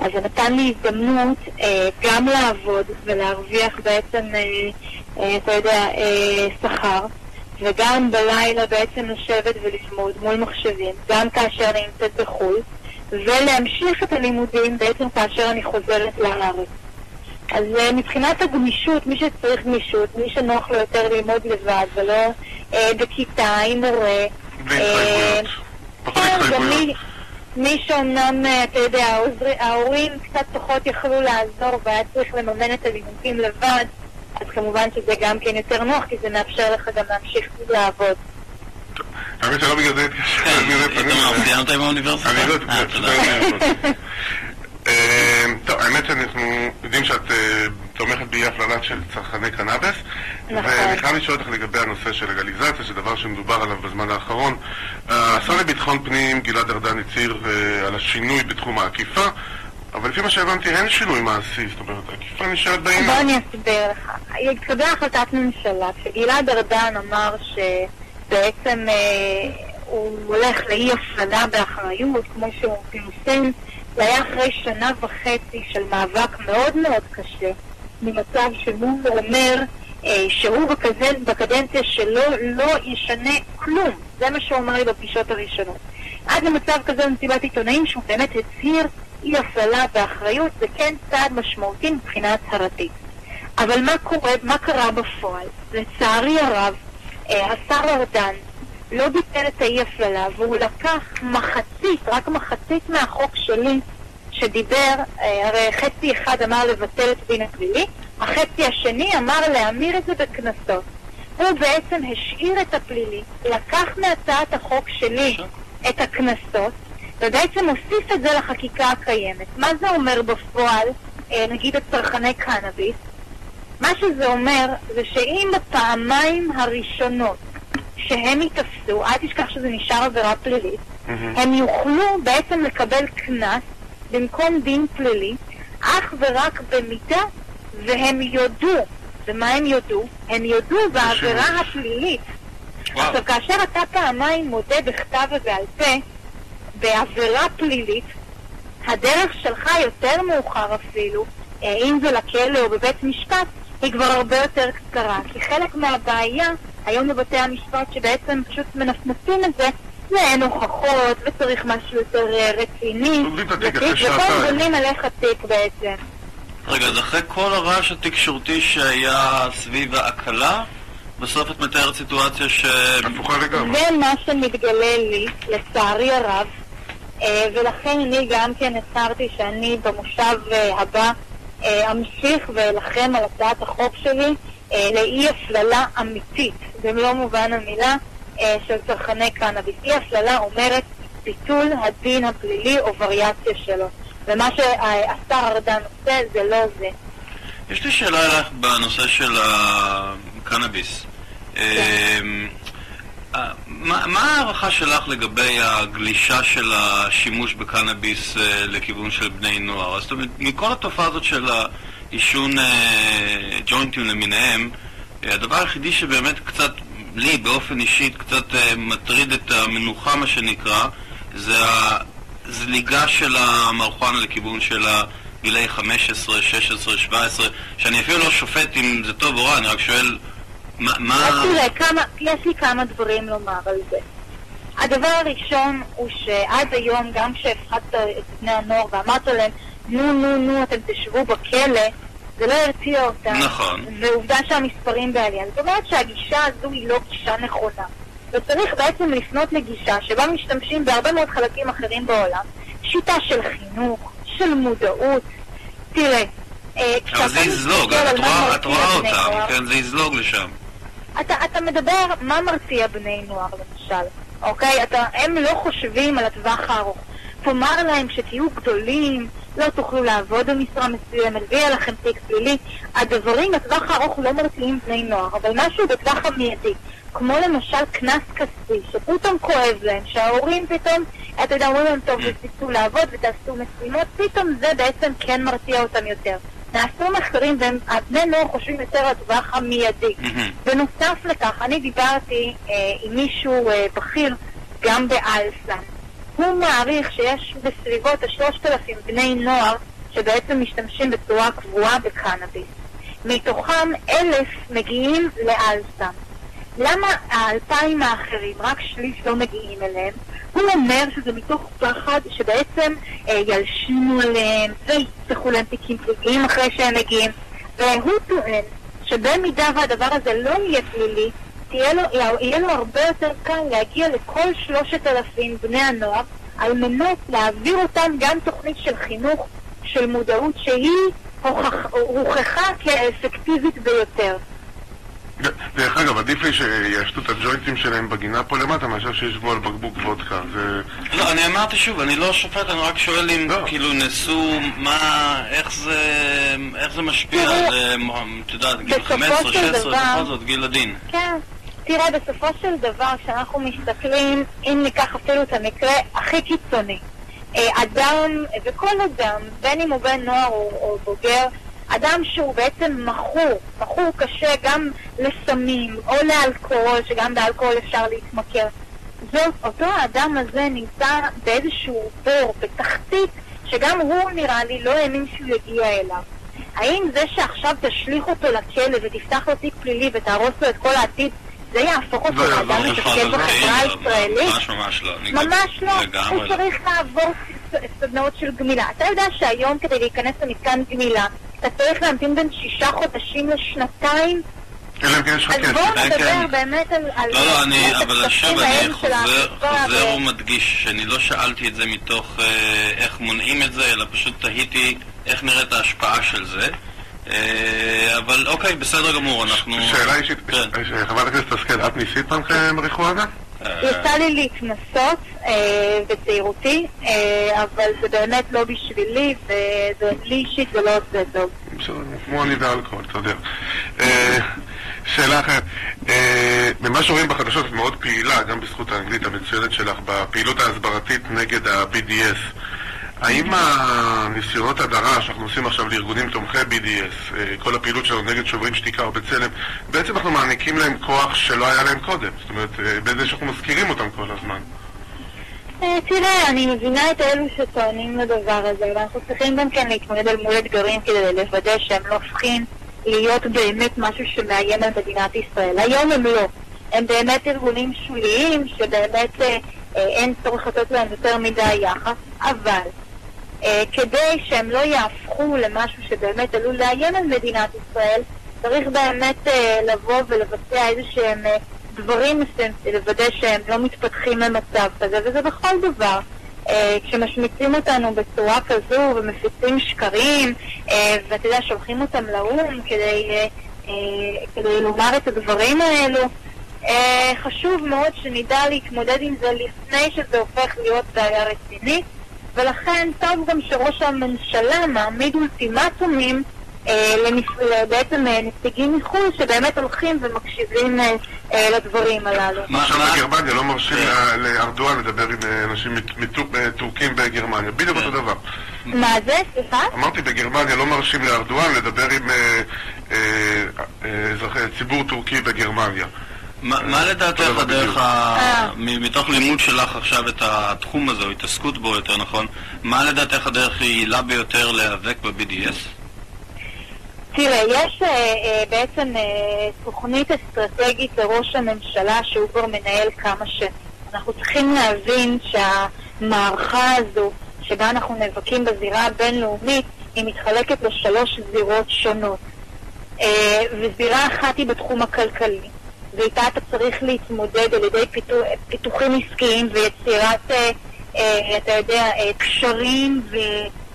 אז זה נתן לי הזדמנות אה, גם לעבוד ולהרוויח בעצם, אה, אה, אתה יודע, אה, שכר, וגם בלילה בעצם לשבת וללמוד מול מחשבים, גם כאשר אני נמצאת בחו"ל, ולהמשיך את הלימודים בעצם כאשר אני חוזרת לארץ. אז אה, מבחינת הגמישות, מי שצריך גמישות, מי שנוח לו יותר ללמוד לבד ולא אה, בכיתה עם מורה, בלי אה, כן, גם. מי, מי שאומנם, אה, אתה יודע, ההורים קצת פחות יכלו לעזור והיה צריך לממן את הלימודים לבד, אז כמובן שזה גם כן יותר נוח, כי זה מאפשר לך גם להמשיך לעבוד. האמת שלא בגלל זה. איתמר, סיימת עם האוניברסיטה? אני לא אה, אה, טוב, האמת שאנחנו יודעים שאת אה, תומכת באי הפללה של צרכני קנאביס נכון. ואני חייב לשאול אותך לגבי הנושא של לגליזציה, שזה דבר שמדובר עליו בזמן האחרון. השר לביטחון פנים גלעד ארדן הצהיר על השינוי בתחום האכיפה אבל לפי מה שהבנתי אין שינוי מעשי, זאת אומרת, האכיפה נשארת בוא בעינה. אני אסביר לך. התקבלה החלטת ממשלה, כשגלעד ארדן אמר שבעצם אה, הוא הולך לאי הפללה באחריות, כמו שהוא פרסם, זה היה אחרי שנה וחצי של מאבק מאוד מאוד קשה, ממצב שהוא אומר אה, שהוא בקדנציה, בקדנציה שלו לא ישנה כלום. זה מה שהוא אמר לי בפגישות הראשונות. עד למצב כזה במסיבת עיתונאים שהוא באמת הצהיר אי הפללה באחריות, זה כן צעד משמעותי מבחינה הצהרתית. אבל מה קורה, מה קרה בפועל? לצערי הרב, אה, השר ארדן לא ביטל את האי הפללה והוא לקח מחצית, רק מחצית מהחוק שלי שדיבר, אה, הרי חצי אחד אמר לבטל את הדין הפלילי, החצי השני אמר להמיר את זה בקנסות. הוא בעצם השאיר את הפלילי, לקח מהצעת החוק שלי את הקנסות, ובעצם הוסיף את זה לחקיקה הקיימת. מה זה אומר בפועל, אה, נגיד הצרכני קנאביס? מה שזה אומר זה שאם בפעמיים הראשונות שהם ייתפסו, אל תשכח שזה נשאר עבירה פלילית, מהמם. הם יוכלו בעצם לקבל קנס במקום דין פלילי, אך ורק במידה והם יודו. ומה הם יודו? הם יודו בעבירה. הפלילית. וואו. עכשיו, כאשר אתה פעמיים מודה בכתב ובעל פה, בעבירה פלילית, הדרך שלך יותר מאוחר אפילו, אה, אם זה לכלא או בבית משפט, היא כבר הרבה יותר קצרה. כי חלק מהבעיה היום בבתי המשפט שבעצם פשוט מנפנפים את זה, זה אין הוכחות, וצריך משהו יותר אה, רציני, ופה בונים עליך תיק בעצם. רגע, אז אחרי כל הרעש התקשורתי שהיה סביב ההקלה, בסוף את מתארת סיטואציה ש... הפוכה לגמרי. זה מה שמתגלה לי, לצערי הרב, ולכן אני גם כן הצהרתי שאני במושב אה, הבא אה, אמשיך ואלחם על הצעת החוק שלי אה, לאי הפללה אמיתית, במלוא מובן המילה, אה, של צרכני קנאביס. אי הפללה אומרת ביטול הדין הפלילי או וריאציה שלו. ומה שהשר ארדן עושה זה לא זה. יש לי שאלה אלייך בנושא של הקנאביס. אה, מה ההערכה שלך לגבי הגלישה של השימוש בקנאביס אה, לכיוון של בני נוער? זאת אומרת, מכל התופעה הזאת של העישון אה, ג'וינטים למיניהם, אה, הדבר היחידי שבאמת קצת, לי באופן אישי, קצת מטריד את המנוחה, מה שנקרא, זה הזליגה של המרחואנה לכיוון של הגילאי 15, 16, 17, שאני אפילו לא שופט אם זה טוב או רע, אני רק שואל מה... אז תראה, כמה, יש לי כמה דברים לומר על זה. הדבר הראשון הוא שעד היום, גם כשהפחדת את בני הנוער ואמרת להם, נו נו נו, אתם תשבו בכלא, זה לא הרתיע אותם. נכון. ועובדה שהמספרים בעלייה. זאת אומרת שהגישה הזו היא לא גישה נכונה. וצריך בעצם לפנות לגישה שבה משתמשים בהרבה מאוד חלקים אחרים בעולם. שיטה של חינוך, של מודעות. תראה, אה, אבל זה יזלוג, את רואה, אותם, כן, זה יזלוג לשם. אתה, אתה מדבר מה מרתיע בני נוער למשל, אוקיי? אתה, הם לא חושבים על הטווח הארוך. תאמר להם שתהיו גדולים, לא תוכלו לעבוד במשרה מסוימת, ויהיה לכם תיק פלילי. הדברים בטווח הארוך לא מרתיעים בני נוער, אבל משהו בטווח המיידי, כמו למשל קנס כספי, שפתאום כואב להם, שההורים פתאום, אתה יודע, אומרים להם, טוב, תצאו לעבוד ותעשו משימות, פתאום זה בעצם כן מרתיע אותם יותר. נעשו מחקרים והבני נוער חושבים יותר על הטווח המיידי. בנוסף לכך, אני דיברתי אה, עם מישהו אה, בכיר גם באלסה. הוא מעריך שיש בסביבות ה-3,000 בני נוער שבעצם משתמשים בצורה קבועה בקנאביס. מתוכם אלף מגיעים לאלסם. למה האלפיים האחרים, רק שליש לא מגיעים אליהם? הוא אומר שזה מתוך פחד שבעצם אה, ילשינו עליהם ויפתחו להם תיקים פליליים אחרי שהם מגיעים. והוא טוען שבמידה והדבר הזה לא יהיה פלילי, תהיה לו, יהיה לו הרבה יותר קל להגיע לכל שלושת אלפים בני הנוער על מנת להעביר אותם גם תוכנית של חינוך, של מודעות, שהיא הוכח, הוכחה כאפקטיבית ביותר. דרך אגב, עדיף לי שיעשו את הג'וינטים שלהם בגינה פה למטה מאשר שישבו על בקבוק וודקה. זה... לא, אני אמרתי שוב, אני לא שופט, אני רק שואל אם לא. כאילו נסו, מה, איך זה, איך זה משפיע תראו, על, אה, את יודעת, גיל בסופו 15, של 16, דבר- בכל זאת, גיל הדין. כן. תראה, בסופו של דבר, כשאנחנו מסתכלים, אם ניקח אפילו את המקרה הכי קיצוני, אה, אדם, וכל אדם, בין אם הוא בן נוער או, או בוגר, אדם שהוא בעצם מכור, מכור קשה גם לסמים או לאלכוהול, שגם באלכוהול אפשר להתמכר. זאת, אותו האדם הזה נמצא באיזשהו בור, בתחתית, שגם הוא נראה לי לא האמין שהוא יגיע אליו. האם זה שעכשיו תשליך אותו לכלא ותפתח לו תיק פלילי ותהרוס לו את כל העתיד, זה יהפוך אותו לא לאדם מתפקד בחברה הישראלית? ממש ממש לא. ממש לא. הוא לא. צריך לעבור סדנאות של גמילה. אתה יודע שהיום כדי להיכנס למתקן גמילה, אתה צריך להמתין בין שישה חודשים לשנתיים? כן אז. בואו כן, נדבר כן. באמת על... לא, לא, אני, אבל עכשיו אני חוזר, ומדגיש שאני לא שאלתי את זה מתוך אה, איך מונעים את זה, אלא פשוט תהיתי איך נראית ההשפעה של זה. אה, אבל אוקיי, בסדר גמור, אנחנו... שאלה אישית, כן. חברת הכנסת השכל, את ניסית פעם מריחואנה? אה, יצא לי להתנסות אה, בצעירותי, אבל זה באמת לא בשבילי, ולי אישית זה לא עושה טוב. כמו אני ואלכוהול, אתה יודע. שאלה אחרת, במה שרואים בחדשות את מאוד פעילה, גם בזכות האנגלית המצוינת שלך, בפעילות ההסברתית נגד ה-BDS. האם הניסיונות הדרה שאנחנו עושים עכשיו לארגונים תומכי BDS, אה, כל הפעילות שלנו נגד שוברים שתיקה או בצלם, בעצם אנחנו מעניקים להם כוח שלא היה להם קודם. זאת אומרת, אה, בזה שאנחנו מזכירים אותם כל הזמן. אה, תראה, אני מבינה את אלו שטוענים לדבר הזה, ואנחנו צריכים גם כן להתמודד על מול אתגרים כדי לוודא שהם לא הופכים להיות באמת משהו שמאיים על מדינת ישראל. היום הם לא. הם באמת ארגונים שוליים, שבאמת אה, אה, אין צורך לתת להם יותר מדי יחס, אבל כדי שהם לא יהפכו למשהו שבאמת עלול לאיים על מדינת ישראל, צריך באמת אה, לבוא ולבצע איזה שהם אה, דברים מסוימים, לוודא שהם לא מתפתחים למצב כזה, וזה בכל דבר. אה, כשמשמיצים אותנו בצורה כזו ומפיצים שקרים, אה, ואתה יודע, שולחים אותם לאו"ם כדי, אה, אה, כדי לומר את הדברים האלו, אה, חשוב מאוד שנדע להתמודד עם זה לפני שזה הופך להיות בעיה רצינית, ולכן טוב גם שראש הממשלה מעמיד אולטימטומים אה, לנפ- בעצם אה, נציגים מחו"ל שבאמת הולכים ומקשיבים אה, אה, לדברים הללו. מה- עכשיו בגרמניה לא מרשים לארדואן לדבר עם אה, אנשים אה, טורקים בגרמניה. בדיוק. אותו דבר. מה זה? סליחה? אמרתי, בגרמניה לא מרשים לארדואן לדבר עם אה, אה, אה, ציבור טורקי בגרמניה. מה מה לדעתך הדרך. אה. מתוך לימוד שלך עכשיו את התחום הזה, או התעסקות בו יותר נכון, מה לדעתך הדרך היעילה ביותר להיאבק ב-BDS? תראה, יש אה, אה, בעצם אה, תוכנית אסטרטגית לראש הממשלה שהוא כבר מנהל כמה שנים. אנחנו צריכים להבין שהמערכה הזו, שבה אנחנו נאבקים בזירה הבינלאומית, היא מתחלקת לשלוש זירות שונות. אה, וזירה אחת היא בתחום הכלכלי, ואיתה אתה צריך להתמודד על ידי פיתוח, פיתוחים עסקיים ויצירת, אה, אה, אתה יודע, אה, קשרים ו,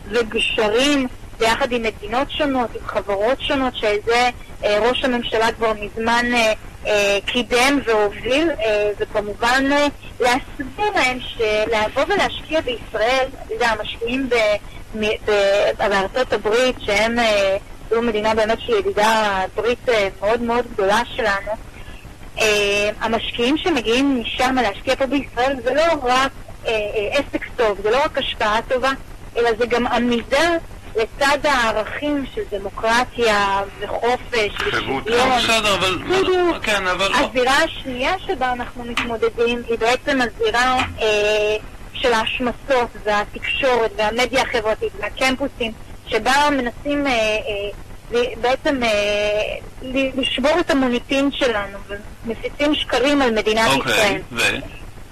וגשרים ביחד עם מדינות שונות, עם חברות שונות, שזה אה, ראש הממשלה כבר מזמן אה, אה, קידם והוביל, אה, וכמובן אה, להסביר להם שלבוא ולהשקיע בישראל, אתה יודע, המשקיעים בארצות הברית, שהם אה, זו מדינה באמת שהיא ידידה ברית אה, מאוד מאוד גדולה שלנו, המשקיעים שמגיעים משם להשקיע פה בישראל זה לא רק אה, אה, עסק טוב, זה לא רק השקעה טובה, אלא זה גם עמידה לצד הערכים של דמוקרטיה וחופש ושוויון. בסדר, אבל... בדיוק. כן, אבל... הזירה השנייה שבה אנחנו מתמודדים היא בעצם הזירה אה, של ההשמצות והתקשורת והמדיה החברתית והקמפוסים שבה מנסים אה, אה, בעצם אה, לשבור את המוניטין שלנו ומפיצים שקרים על מדינת ישראל. אוקיי, ו?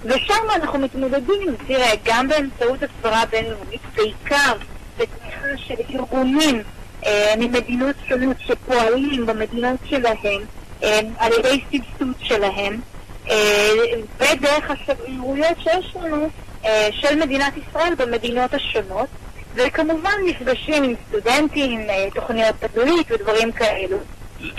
ושם אנחנו מתמודדים, תראה, גם באמצעות הסברה בינלאומית, בעיקר בתמיכה של ארגונים אה, ממדינות שונות שפועלים במדינות שלהם, אה, על ידי סבסוד שלהם, אה, ודרך השגרירויות שיש לנו אה, של מדינת ישראל במדינות השונות, וכמובן מפגשים עם סטודנטים, אה, תוכניות תדלית ודברים כאלו.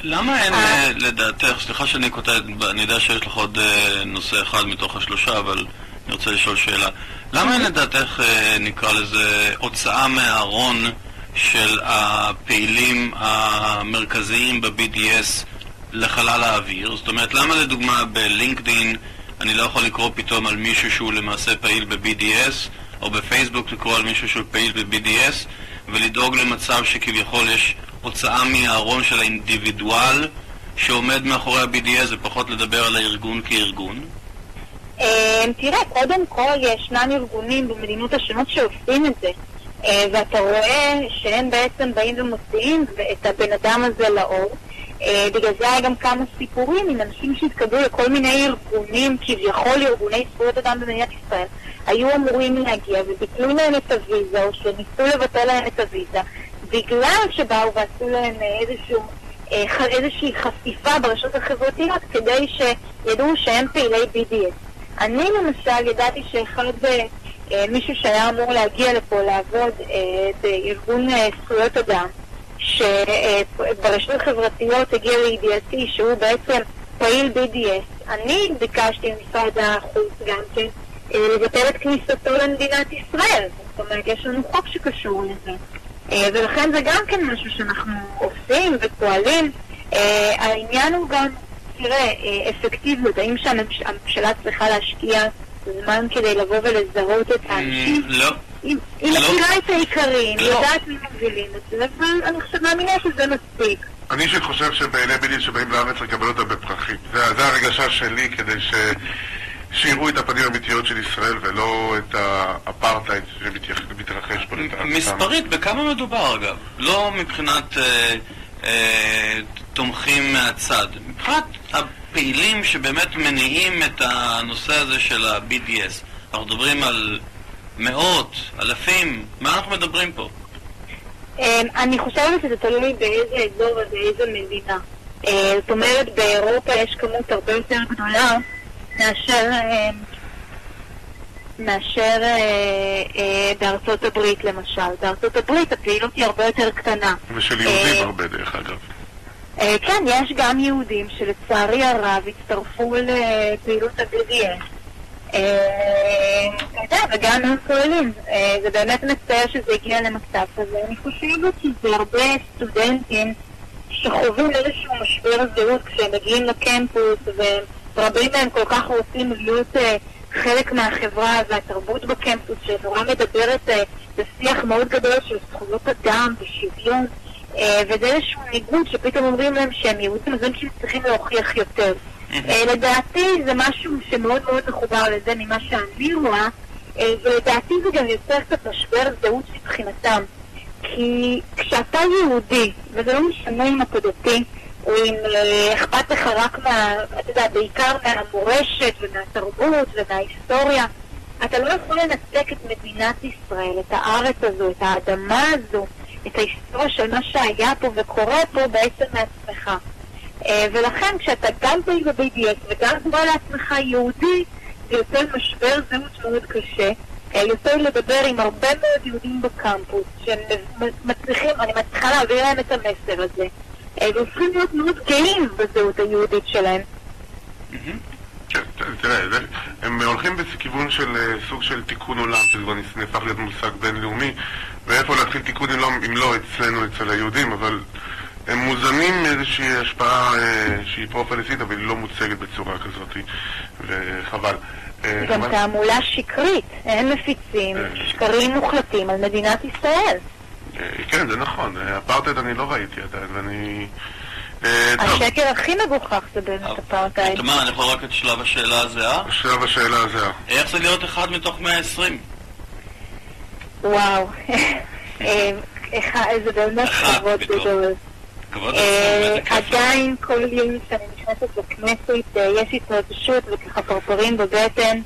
למה אין, אה. אה, לדעתך, סליחה שאני קוטע, אני יודע שיש לך עוד נושא אחד מתוך השלושה, אבל אני רוצה לשאול שאלה. למה אין לדעתך, אה, נקרא לזה, הוצאה מהארון של הפעילים המרכזיים ב-BDS לחלל האוויר? זאת אומרת, למה לדוגמה בלינקדין אני לא יכול לקרוא פתאום על מישהו שהוא למעשה פעיל ב-BDS, או בפייסבוק לקרוא על מישהו שהוא פעיל ב-BDS, ולדאוג למצב שכביכול יש הוצאה מהארון של האינדיבידואל שעומד מאחורי ה-BDS ופחות לדבר על הארגון כארגון? אה, תראה, קודם כל ישנם ארגונים במדינות השונות שעושים את זה, אה, ואתה רואה שהם בעצם באים ומוציאים את הבן אדם הזה לאור. אה, בגלל זה היה גם כמה סיפורים עם אנשים שהתקבלו לכל מיני ארגונים, כביכול ארגוני זכויות אדם במדינת ישראל, היו אמורים להגיע וביטלו להם את הוויזה, או שניסו לבטל להם את הוויזה, בגלל שבאו ועשו להם איזשהו, אה, איזושהי חשיפה ברשתות החברתיות כדי שידעו שהם פעילי BDS. אני למשל ידעתי שאחד, אה, מישהו שהיה אמור להגיע לפה לעבוד בארגון זכויות אדם, שברשתות החברתיות הגיע לידיעתי שהוא בעצם פעיל BDS. אני ביקשתי ממשרד החוץ גם כן אה, לבטל את כניסתו למדינת ישראל. זאת אומרת, יש לנו חוק שקשור לזה. אה, ולכן זה גם כן משהו שאנחנו עושים ופועלים. אה, העניין הוא גם, תראה, אה, אפקטיביות, האם שהממשלה צריכה להשקיע זמן כדי לבוא ולזהות את האנשים? לא. היא לא- מכירה את העיקרים, היא לא. יודעת מי מובילים את זה, ואני חושבת, מאמינה שזה מספיק. אני אישית חושב שבעיני ביבי שבאים לארץ לקבל אותה בפרחים. זה, זה הרגשה שלי כדי ש... שיראו את הפנים האמיתיות של ישראל ולא את האפרטהייד שמתרחש פה לטענתם. מספרית, בכמה מדובר אגב? לא מבחינת אה, אה, תומכים מהצד, מבחינת הפעילים שבאמת מניעים את הנושא הזה של ה-BDS. אנחנו מדברים על מאות, אלפים, מה אנחנו מדברים פה? אמ, אני חושבת שזה תלוי באיזה אזור ובאיזה מדינה. אה, זאת אומרת, באירופה יש כמות הרבה יותר גדולה מאשר, אמ, מאשר אה, אה, בארצות הברית למשל. בארצות הברית הפעילות היא הרבה יותר קטנה. ושל יהודים אה, הרבה דרך אגב. אה, כן, יש גם יהודים שלצערי הרב הצטרפו לפעילות ה-BDS. אה, וגם פועלים. אה, זה באמת מצטער שזה הגיע למצב כזה. אני חושבת שזה הרבה סטודנטים שחווים איזשהו משבר זהות כשהם מגיעים לקמפוס, ורבים מהם כל כך רוצים להיות אה, חלק מהחברה והתרבות בקמפוס, שנורא מדברת בשיח מאוד גדול של זכויות אדם ושוויון. וזה איזשהו ניגוד שפתאום אומרים להם שהם יהודים, אז הם כאילו צריכים להוכיח יותר. אה, לדעתי זה משהו שמאוד מאוד מחובר לזה ממה שאני רואה, אה, ולדעתי זה גם יוצר קצת משבר זהות מבחינתם. כי כשאתה יהודי, וזה לא משנה אם אתה דתי, או אם אה, אכפת לך רק מה, אתה יודע, בעיקר מהמורשת ומהתרבות ומההיסטוריה, אתה לא יכול לנתק את מדינת ישראל, את הארץ הזו, את האדמה הזו, את ההיסטוריה של מה שהיה פה וקורה פה בעצם מעצמך. אה, ולכן כשאתה גם פעיל ב-BDS וגם קורא לעצמך יהודי, זה יוצר משבר זהות מאוד קשה. אה, יוצא לדבר עם הרבה מאוד יהודים בקמפוס, שהם מצליחים, אני מצליחה להעביר להם את המסר הזה, אה, והופכים להיות מאוד גאים בזהות היהודית שלהם. כן, ת- תראה, הם הולכים בכיוון של סוג של תיקון עולם, שכבר נס- נהפך להיות מושג בינלאומי, ואיפה להתחיל תיקון אם לא, לא אצלנו, אצל היהודים, אבל הם מוזנים מאיזושהי השפעה אה, שהיא פרו-פלסטינית, אבל היא לא מוצגת בצורה כזאת, וחבל. אה, גם. תעמולה שקרית, הם מפיצים אה. שקרים מוחלטים על מדינת ישראל. אה, כן, זה נכון, אפרטהייד אני לא ראיתי עדיין, ואני... השקר הכי מגוחך זה באמת אפרטהייד. תמר, אני יכול רק את שלב השאלה הזהה? עכשיו השאלה הזהה. איך זה להיות אחד מתוך 120? וואו. זה באמת כבוד. גדול. אה. עדיין כל יום שאני נכנסת לכנסת אה, יש התרגשות וככה פרפרים בבטן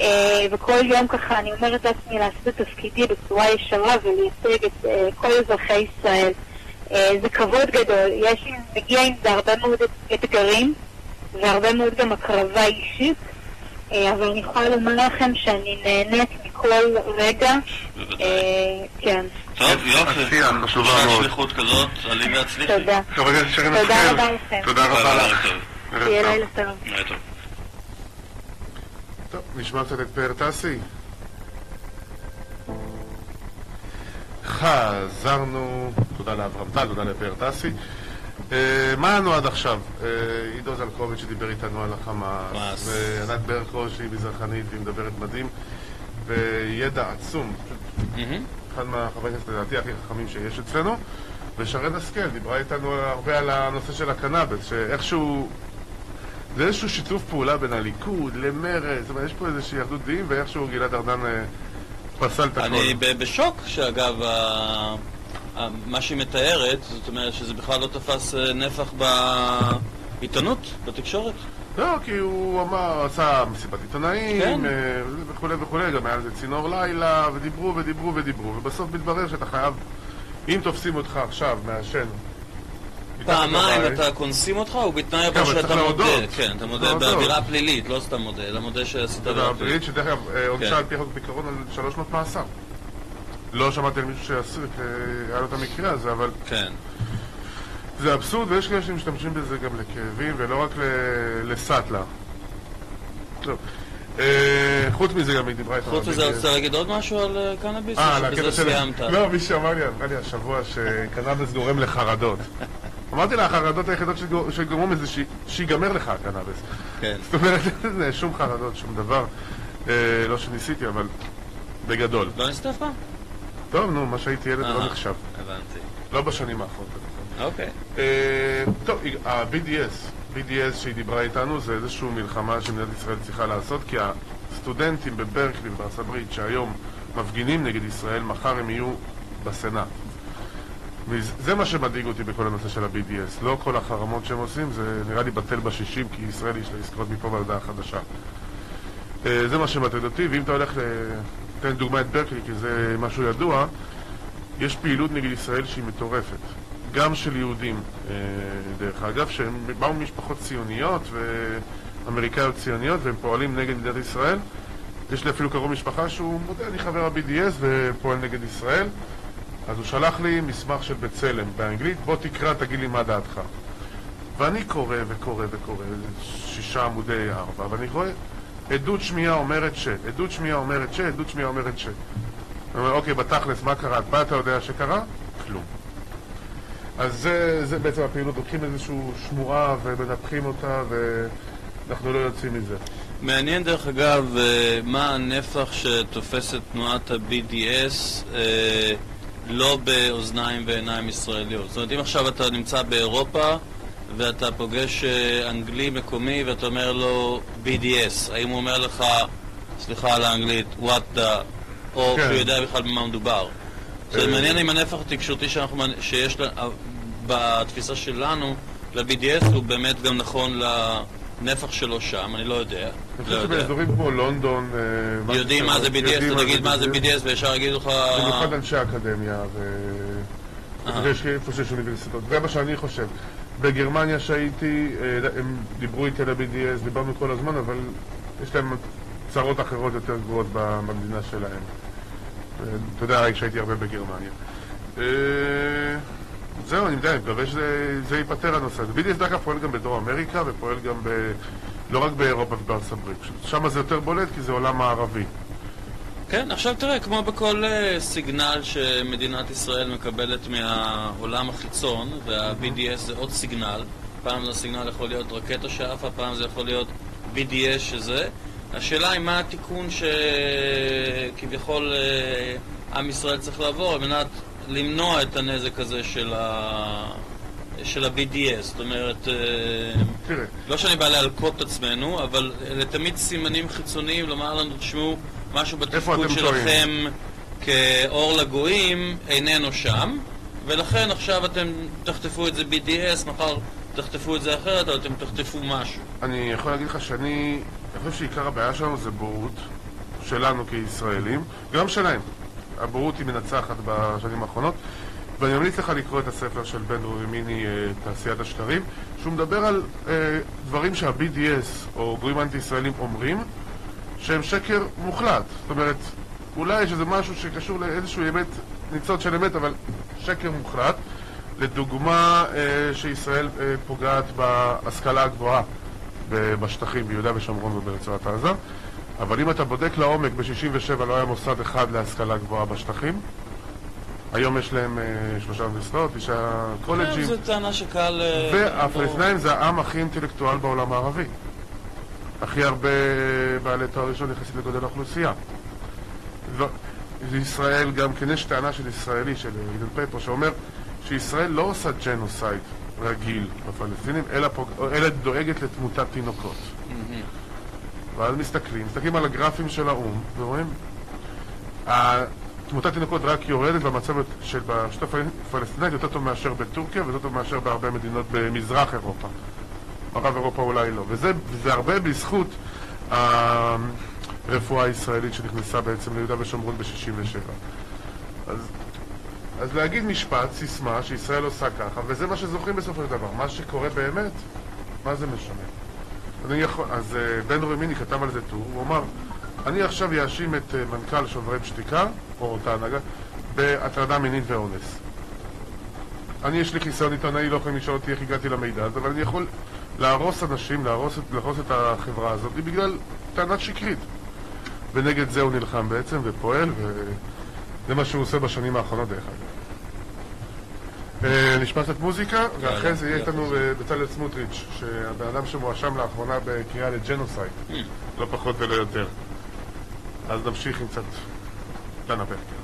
אה, וכל יום ככה אני אומרת לעצמי לעשות את תפקידי בצורה ישרה ולייצג את כל אזרחי ישראל. זה כבוד גדול, יש, מגיע עם זה הרבה מאוד אתגרים והרבה מאוד גם הקרבה אישית אבל אני יכולה לומר לכם שאני נהנית מכל רגע, בוודאי. אה, כן, טוב, יופי. עשייה חשובה מאוד. שליחות כזאת, עלי והצליחי. תודה. חבר הכנסת שרן תודה רבה לכם. תודה רבה לך. שיהיה. לילה טוב. לילה טוב. טוב, נשמע קצת את פאר טסי. חזרנו, תודה לאברהם טל, תודה לפאר טסי. אה, מה לנו עד עכשיו? אה, עידו זלקוביץ' שדיבר איתנו על החמאס, חמאס. וענת ברקו שהיא מזרחנית והיא מדברת מדהים, וידע עצום. אחד מהחברי הכנסת לדעתי הכי חכמים שיש אצלנו, ושרן השכל דיברה איתנו הרבה על הנושא של הקנאביס, שאיכשהו... זה איזשהו שיתוף פעולה בין הליכוד למרצ, זאת אומרת, יש פה איזושהי אחדות דעים, ואיכשהו גלעד ארדן אה, פסל את הכל. אני בשוק שאגב, מה שהיא מתארת, זאת אומרת שזה בכלל לא תפס אה, נפח בעיתונות, בתקשורת. לא, כי הוא אמר, עשה מסיבת עיתונאים, כן. אה, וכולי וכולי, גם היה לזה צינור לילה, ודיברו ודיברו ודיברו, ובסוף מתברר שאתה חייב, אם תופסים אותך עכשיו מעשן, פעמיים אתה קונסים אותך, ובתנאי כן, אבל אבל שאתה מודה. כן, אתה מודה. באווירה פלילית, לא סתם מודה, אלא מודה שעשית עבירה פלילית. שדרך אגב, אה, עונשה כן. על פי חוק בעיקרון על שלוש שנות מאסר. לא שמעתי על מישהו שעשו, אה, היה לו את המקרה הזה, אבל כן. זה אבסורד, ויש כאלה שמשתמשים בזה גם לכאבים, ולא רק ל- לסאטלה. טוב. אה, חוץ מזה גם היא דיברה איתנו. חוץ מזה, רצית להגיד עוד משהו על אה, קנאביס? אה, או על הקטע של... לא, מישהו אמר לי, אמרה לי השבוע שקנאביס גורם לחרדות. אמרתי לה, החרדות היחידות שגור- שגורמו מזה שיגמר לך הקנאביס. כן. זאת אומרת, שום חרדות, שום דבר. אה, לא שניסיתי, אבל בגדול. לא ניסית אף פעם? טוב, נו, מה שהייתי ילד לא אה, נחשב. הבנתי. לא בשנים האחרונות. אוקיי. אה, טוב, ה-BDS, BDS שהיא דיברה איתנו זה איזושהי מלחמה שמדינת ישראל צריכה לעשות כי הסטודנטים בברקלי ובארצות הברית שהיום מפגינים נגד ישראל, מחר הם יהיו בסנאט. וזה מה שמדאיג אותי בכל הנושא של ה-BDS. לא כל החרמות שהם עושים, זה נראה לי בטל בשישים, כי ישראל יש לה עסקאות מפה ועד חדשה. אה, זה מה שמטריד אותי, ואם אתה הולך ל... תן דוגמא את ברקלי, כי זה משהו ידוע, יש פעילות נגד ישראל שהיא מטורפת. גם של יהודים, אה, דרך אגב, שהם באו ממשפחות ציוניות ואמריקאיות ציוניות והם פועלים נגד מדינת ישראל. יש לי אפילו קרוב משפחה שהוא מודה, אני חבר ה-BDS ופועל נגד ישראל. אז הוא שלח לי מסמך של בצלם באנגלית, בוא תקרא, תגיד לי מה דעתך. ואני קורא וקורא וקורא, שישה עמודי ארבע, ואני רואה עדות שמיעה אומרת ש, עדות שמיעה אומרת ש, עדות שמיעה אומרת ש. אני אומר, אוקיי, בתכלס, מה קרה? מה אתה יודע שקרה? כלום. אז זה, זה בעצם הפעילות, לוקחים איזושהי שמועה ומנפחים אותה ואנחנו לא יוצאים מזה. מעניין דרך אגב, אה, מה הנפח שתופסת תנועת ה-BDS אה, לא באוזניים ועיניים ישראליות. זאת אומרת, אם עכשיו אתה נמצא באירופה ואתה פוגש אה, אנגלי מקומי ואתה אומר לו BDS, האם הוא אומר לך, סליחה על האנגלית, what the, או כן. שהוא יודע בכלל במה מדובר. זה אה, מעניין אם הנפח התקשורתי שאנחנו, שיש לה- בתפיסה שלנו ל-BDS הוא באמת גם נכון לנפח שלו שם, אני לא יודע. אני לא חושב. שבאזורים כמו לונדון... אה, יודעים מה זה BDS, אתה תגיד מה זה BDS וישר יגידו לך... במיוחד אנשי אקדמיה ו... אה. איפה שיש אוניברסיטאות. זה מה שאני חושב. בגרמניה שהייתי, אה, הם דיברו איתי על ה-BDS, דיברנו כל הזמן, אבל יש להם צרות אחרות יותר גרועות במדינה שלהם. אתה יודע, שהייתי הרבה בגרמניה. אה, זהו, אני יודע, אני מקווה שזה זה ייפתר הנושא הזה. BDS אגב פועל גם בדרום אמריקה ופועל גם ב... לא רק באירופה ובארצות הברית. שם זה יותר בולט כי זה עולם מערבי. כן, עכשיו תראה, כמו בכל אה, סיגנל שמדינת ישראל מקבלת מהעולם החיצון, וה-BDS זה עוד סיגנל, פעם זה סיגנל יכול להיות רקטה שעפה, פעם זה יכול להיות BDS שזה. השאלה היא מה התיקון שכביכול אה, עם ישראל צריך לעבור על מנת למנוע את הנזק הזה של ה... של ה-BDS, זאת אומרת, אה, תראה, לא שאני בא להלקות את עצמנו, אבל אלה תמיד סימנים חיצוניים לומר לנו, תשמעו, משהו בתפקוד שלכם כאור לגויים איננו שם, ולכן עכשיו אתם תחטפו את זה BDS, מחר תחטפו את זה אחרת, אבל אתם תחטפו משהו. אני יכול להגיד לך שאני אני חושב שעיקר הבעיה שלנו זה בורות, שלנו כישראלים, גם שלהם. הבורות היא מנצחת בשנים האחרונות, ואני ממליץ לך לקרוא את הספר של בן רומיני, אה, תעשיית השקרים, שהוא מדבר על אה, דברים שה-BDS או גויים אנטי-ישראלים אומרים, שהם שקר מוחלט. זאת אומרת, אולי יש איזה משהו שקשור לאיזשהו אמת, ניצוץ של אמת, אבל שקר מוחלט. לדוגמה, אה, שישראל אה, פוגעת בהשכלה הגבוהה בשטחים, ביהודה ושומרון וברצועת עזה. אבל אם אתה בודק לעומק, ב-67' לא היה מוסד אחד להשכלה גבוהה בשטחים. היום יש להם אה, שלושה אוניברסיטאות, תשעה קולג'ים. זו טענה שקל... אה, והפלסטינאים זה העם הכי אינטלקטואל בעולם הערבי. הכי הרבה בעלי תואר ראשון יחסית לגודל האוכלוסייה. לא, ישראל גם כן יש טענה של ישראלי, של עידן פפר, שאומר שישראל לא עושה ג'נוסייד רגיל בפלסטינים, אלא, פוג... אלא דואגת לתמותת תינוקות. מהמם. ואז מסתכלים, מסתכלים על הגרפים של האו"ם, ורואים, תמותת תינוקות רק יורדת והמצב של ברשות הפלסטינאית יותר טוב מאשר בטורקיה ויותר טוב מאשר בהרבה מדינות במזרח אירופה. מערב אירופה אולי לא. וזה, הרבה בזכות הרפואה הישראלית שנכנסה בעצם ליהודה ושומרון ב-67. אז, אז להגיד משפט, סיסמה, שישראל עושה ככה, וזה מה שזוכרים בסופו של דבר. מה שקורה באמת, מה זה משנה? אני יכול, אז uh, בן רומיני כתב על זה טור, הוא אמר, אני עכשיו יאשים את uh, מנכ"ל שוברים שתיקה, או אותה הנהגה, בהטרדה מינית ואונס. אני יש לי חיסיון עיתונאי, לא יכולים לשאול אותי איך הגעתי למידע הזה, אבל אני יכול להרוס אנשים, להרוס את, להרוס את החברה הזאת בגלל טענה שקרית. ונגד זה הוא נלחם בעצם ופועל, וזה מה שהוא עושה בשנים האחרונות דרך אגב. אה, נשמע קצת מוזיקה, ואחרי זה יהיה איתנו אה, בצלאל סמוטריץ', שהבן אדם שמואשם לאחרונה בקריאה לג'נוסייד, לא פחות ולא יותר. אז נמשיך עם קצת דנה פרקר.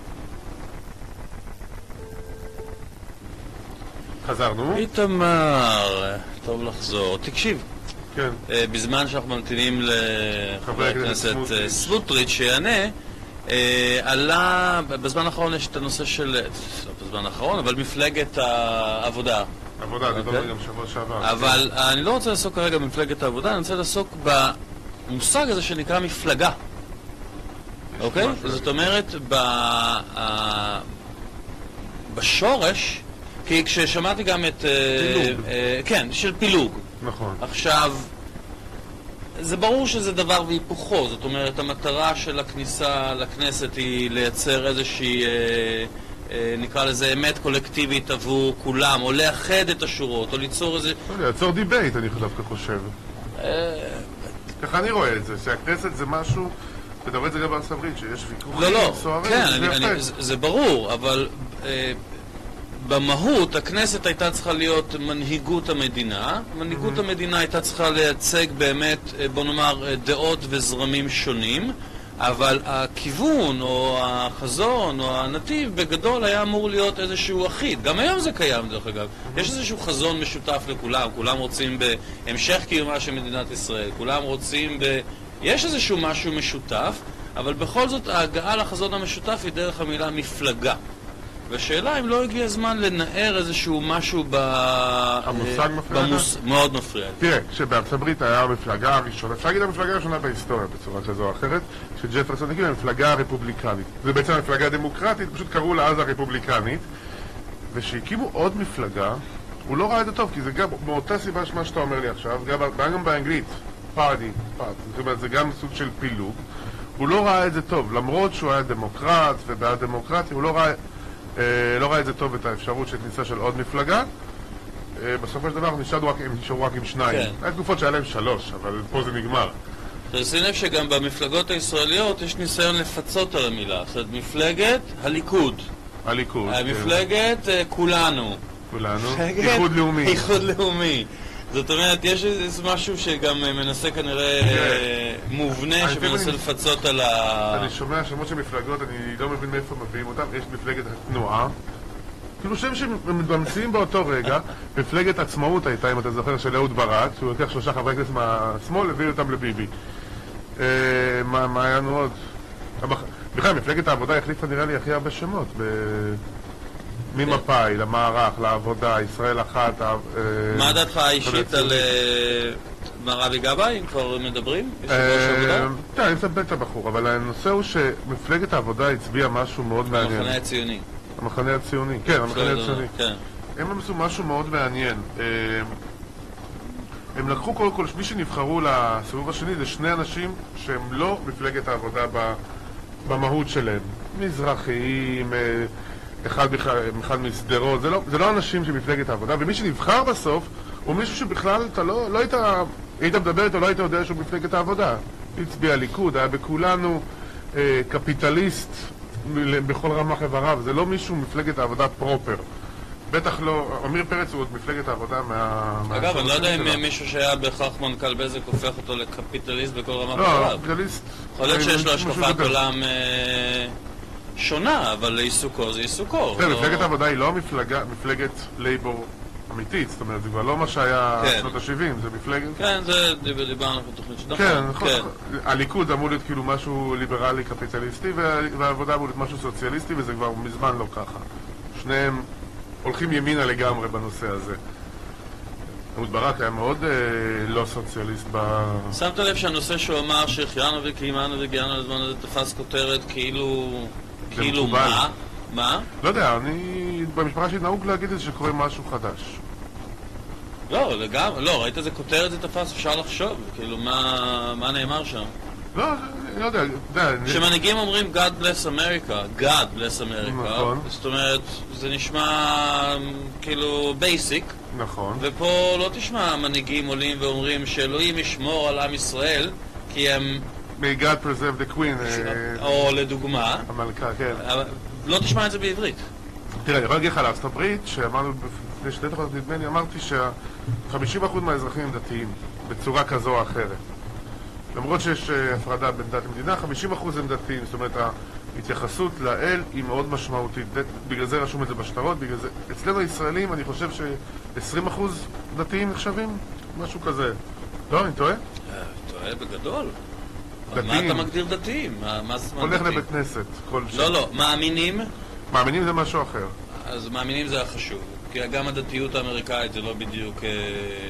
חזרנו. איתמר, טוב לחזור. תקשיב, כן. אה, בזמן שאנחנו ממתינים לחבר חבר הכנסת אה, סמוטריץ'. סמוטריץ' שיענה, אה, עלה, בזמן האחרון יש את הנושא של, לא בזמן האחרון, אבל מפלגת העבודה. עבודה, דיברנו אוקיי. גם שבוע שעבר. אבל אני לא רוצה לעסוק כרגע במפלגת העבודה, אני רוצה לעסוק במושג הזה שנקרא מפלגה. אוקיי? משהו זאת אומרת, ב... בשורש, כי כששמעתי גם את... אה, פילוג. אה, כן, של פילוג. נכון. עכשיו, זה ברור שזה דבר והיפוכו, זאת אומרת, המטרה של הכניסה לכנסת היא לייצר איזושהי, אה, אה, נקרא לזה, אמת קולקטיבית עבור כולם, או לאחד את השורות, או ליצור איזה... לא ליצור debate, אני דווקא חושב. אה, ככה אני רואה את זה, שהכנסת זה משהו, ואתה רואה את זה גם בארצות הברית, שיש ויכוחים לא, לא, סוערים, כן, אני. אני, זה, זה ברור, אבל אה, במהות הכנסת הייתה צריכה להיות מנהיגות המדינה. מנהיגות המדינה הייתה צריכה לייצג באמת, אה, בוא נאמר, אה, דעות וזרמים שונים, אבל הכיוון או החזון או הנתיב בגדול היה אמור להיות איזשהו אחיד. גם היום זה קיים, דרך אגב. יש איזשהו חזון משותף לכולם, כולם רוצים בהמשך קיומה של מדינת ישראל, כולם רוצים ב... יש איזשהו משהו משותף, אבל בכל זאת ההגעה לחזון המשותף היא דרך המילה מפלגה. והשאלה אם לא הגיע הזמן לנער איזשהו משהו ב... המושג מפריע לך? במוס... מאוד מפריע. תראה, כשבארצות הברית היה המפלגה הראשונה, אפשר להגיד המפלגה הראשונה בהיסטוריה בצורה כזו או אחרת, שג'פרסון הקים המפלגה הרפובליקנית. זה בעצם המפלגה הדמוקרטית, פשוט קראו לה אז הרפובליקנית, וכשהקימו עוד מפלגה, הוא לא ראה את זה טוב, כי זה גם מאותה סיבה שמה שאתה אומר לי עכשיו, גם, גם באנגלית, פארדי, פארדי, זאת אומרת, זה גם סוג של פילוג. הוא לא ראה את זה טוב, למרות שהוא היה דמוקרט ובעד דמוקרטיה, הוא לא ראה, אה, לא ראה את זה טוב, את האפשרות של כניסה של עוד מפלגה. אה, בסופו של דבר נשארו רק, נשארו רק עם שניים. כן. היה תקופות שהיה להם שלוש, אבל פה זה נגמר. תשים לב שגם במפלגות הישראליות יש ניסיון לפצות על המילה. זאת אומרת, מפלגת הליכוד. הליכוד. כן. מפלגת אה, כולנו. כולנו. מפלגת איחוד לאומי. איחוד לאומי. זאת אומרת, יש איזה משהו שגם אה, מנסה כנראה אה, מובנה שמנסה לפצות על ה... אני שומע שמות של מפלגות, אני לא מבין מאיפה מביאים אותם. יש מפלגת התנועה. כאילו שם שממציאים באותו רגע, מפלגת עצמאות הייתה, אם אתה זוכר, של אהוד ברק, שהוא לקח שלושה חברי כנסת מהשמאל, הביא אותם לביבי. אה, מה היה לנו עוד? בכלל, מפלגת העבודה החליפה נראה לי הכי הרבה שמות. ממפא"י, למערך, לעבודה, ישראל אחת. אה, מה דעתך האישית על אה, מר אבי גבאי, אם כבר מדברים? אה? תראה, אני מספר את הבחור, אבל הנושא הוא שמפלגת העבודה הצביעה משהו מאוד מעניין. המחנה הציוני. המחנה הציוני, כן, המחנה הציוני. כן. הם עשו משהו מאוד מעניין. הם לקחו קודם כל, מי שנבחרו לסיבוב השני זה שני אנשים שהם לא מפלגת העבודה במהות שלהם. מזרחיים, אחד, אחד משדרות, זה לא, זה לא אנשים של מפלגת העבודה, ומי שנבחר בסוף הוא מישהו שבכלל אתה לא, לא היית, היית מדבר איתו, לא היית יודע שהוא מפלגת העבודה. הצביע ליכוד, היה בכולנו, אה, קפיטליסט בכל רמ"ח איבריו, זה לא מישהו מפלגת העבודה פרופר. בטח לא, עמיר פרץ הוא עוד מפלגת העבודה מה... אגב, אני לא יודע אם. מישהו שהיה בהכרח מנכ"ל בזק הופך אותו לקפיטליסט בכל רמת לא, חייו. קפיטליסט... יכול להיות שיש לו השקפת. עולם אה, שונה, אבל עיסוקו זה עיסוקו. תראה, לא- מפלגת העבודה היא לא מפלגת לייבור אמיתית, זאת אומרת, זה כבר לא מה שהיה כן. בשנות ה-70, זה מפלגת... כן, זה דיבר- דיברנו בתוכנית של כן, נכון. נכון. הליכוד אמור להיות כאילו משהו ליברלי קפיטליסטי, וה- והעבודה אמור להיות משהו סוציאליסטי, וזה כבר מזמן לא ככה. שניהם הולכים ימינה לגמרי בנושא הזה. אהוד ברק היה מאוד אה, לא סוציאליסט ב... שמת לב שהנושא שהוא אמר שהחיינו וקיימנו והגיענו לזמן הזה תפס כותרת כאילו... כאילו. מה? מה? לא יודע, אני... במשפחה שלי נהוג להגיד את זה שקורה משהו חדש. לא, לגמרי, לא, ראית איזה כותרת זה תפס, אפשר לחשוב, כאילו מה, מה נאמר שם? לא, אני לא יודע, יודע, כשמנהיגים אומרים God bless America, God bless America, נכון. זאת אומרת, זה נשמע כאילו בייסיק, נכון. ופה לא תשמע מנהיגים עולים ואומרים שאלוהים ישמור על עם ישראל, כי הם, May God preserve the queen, אה, או לדוגמה, המלכה, כן. לא תשמע את זה בעברית. תראה, אני יכול להגיד לך על ארצות הברית, שאמרנו לפני שתי דקות, נדמה לי, אמרתי שה-50% מהאזרחים הם דתיים, בצורה כזו או אחרת. למרות שיש אה, הפרדה בין דת למדינה, 50% הם דתיים, זאת אומרת, ההתייחסות לאל היא מאוד משמעותית. בגלל זה רשום את זה בשטרות, בגלל זה... אצלנו הישראלים, אני חושב ש-20% דתיים נחשבים? משהו כזה. לא, אני טועה? אה, טועה בגדול. מה אתה מגדיר דתיים? מה זאת אומרת דתיים? הולך לבית כנסת כל. לא, לא. מאמינים? מאמינים זה משהו אחר. אז מאמינים זה החשוב. כי גם הדתיות האמריקאית זה לא בדיוק... אה,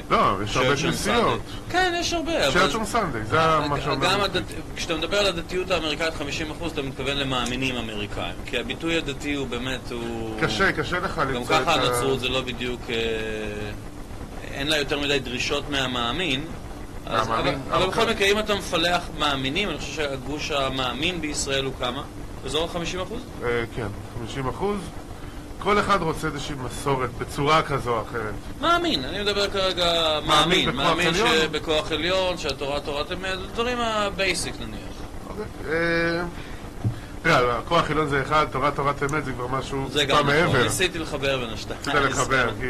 לא, יש הרבה כנסיות. כן, יש הרבה. צ'רצ'ון סנדיי, זה מה שאומר. כשאתה מדבר על הדתיות האמריקאית 50% אתה מתכוון למאמינים אמריקאים. כי הביטוי הדתי הוא באמת, הוא... קשה, קשה לך למצוא את ה... גם ככה הנצרות זה לא בדיוק... אה, אין לה יותר מדי דרישות מהמאמין. אבל בכל. מקרה, אם אתה מפלח מאמינים, אני חושב שהגוש המאמין בישראל הוא כמה? באזור ה-50%? אה, כן, 50%. כל אחד רוצה איזושהי מסורת בצורה כזו או אחרת. מאמין, אני מדבר כרגע מאמין. מאמין שבכוח עליון, שהתורה תורת אמת, דברים ה basic נניח. אוקיי, אה, תראה, הכוח עליון זה אחד, תורה תורת אמת זה כבר משהו זה גם נכון, ניסיתי לחבר בין השתיים. ניסית לחבר, כי...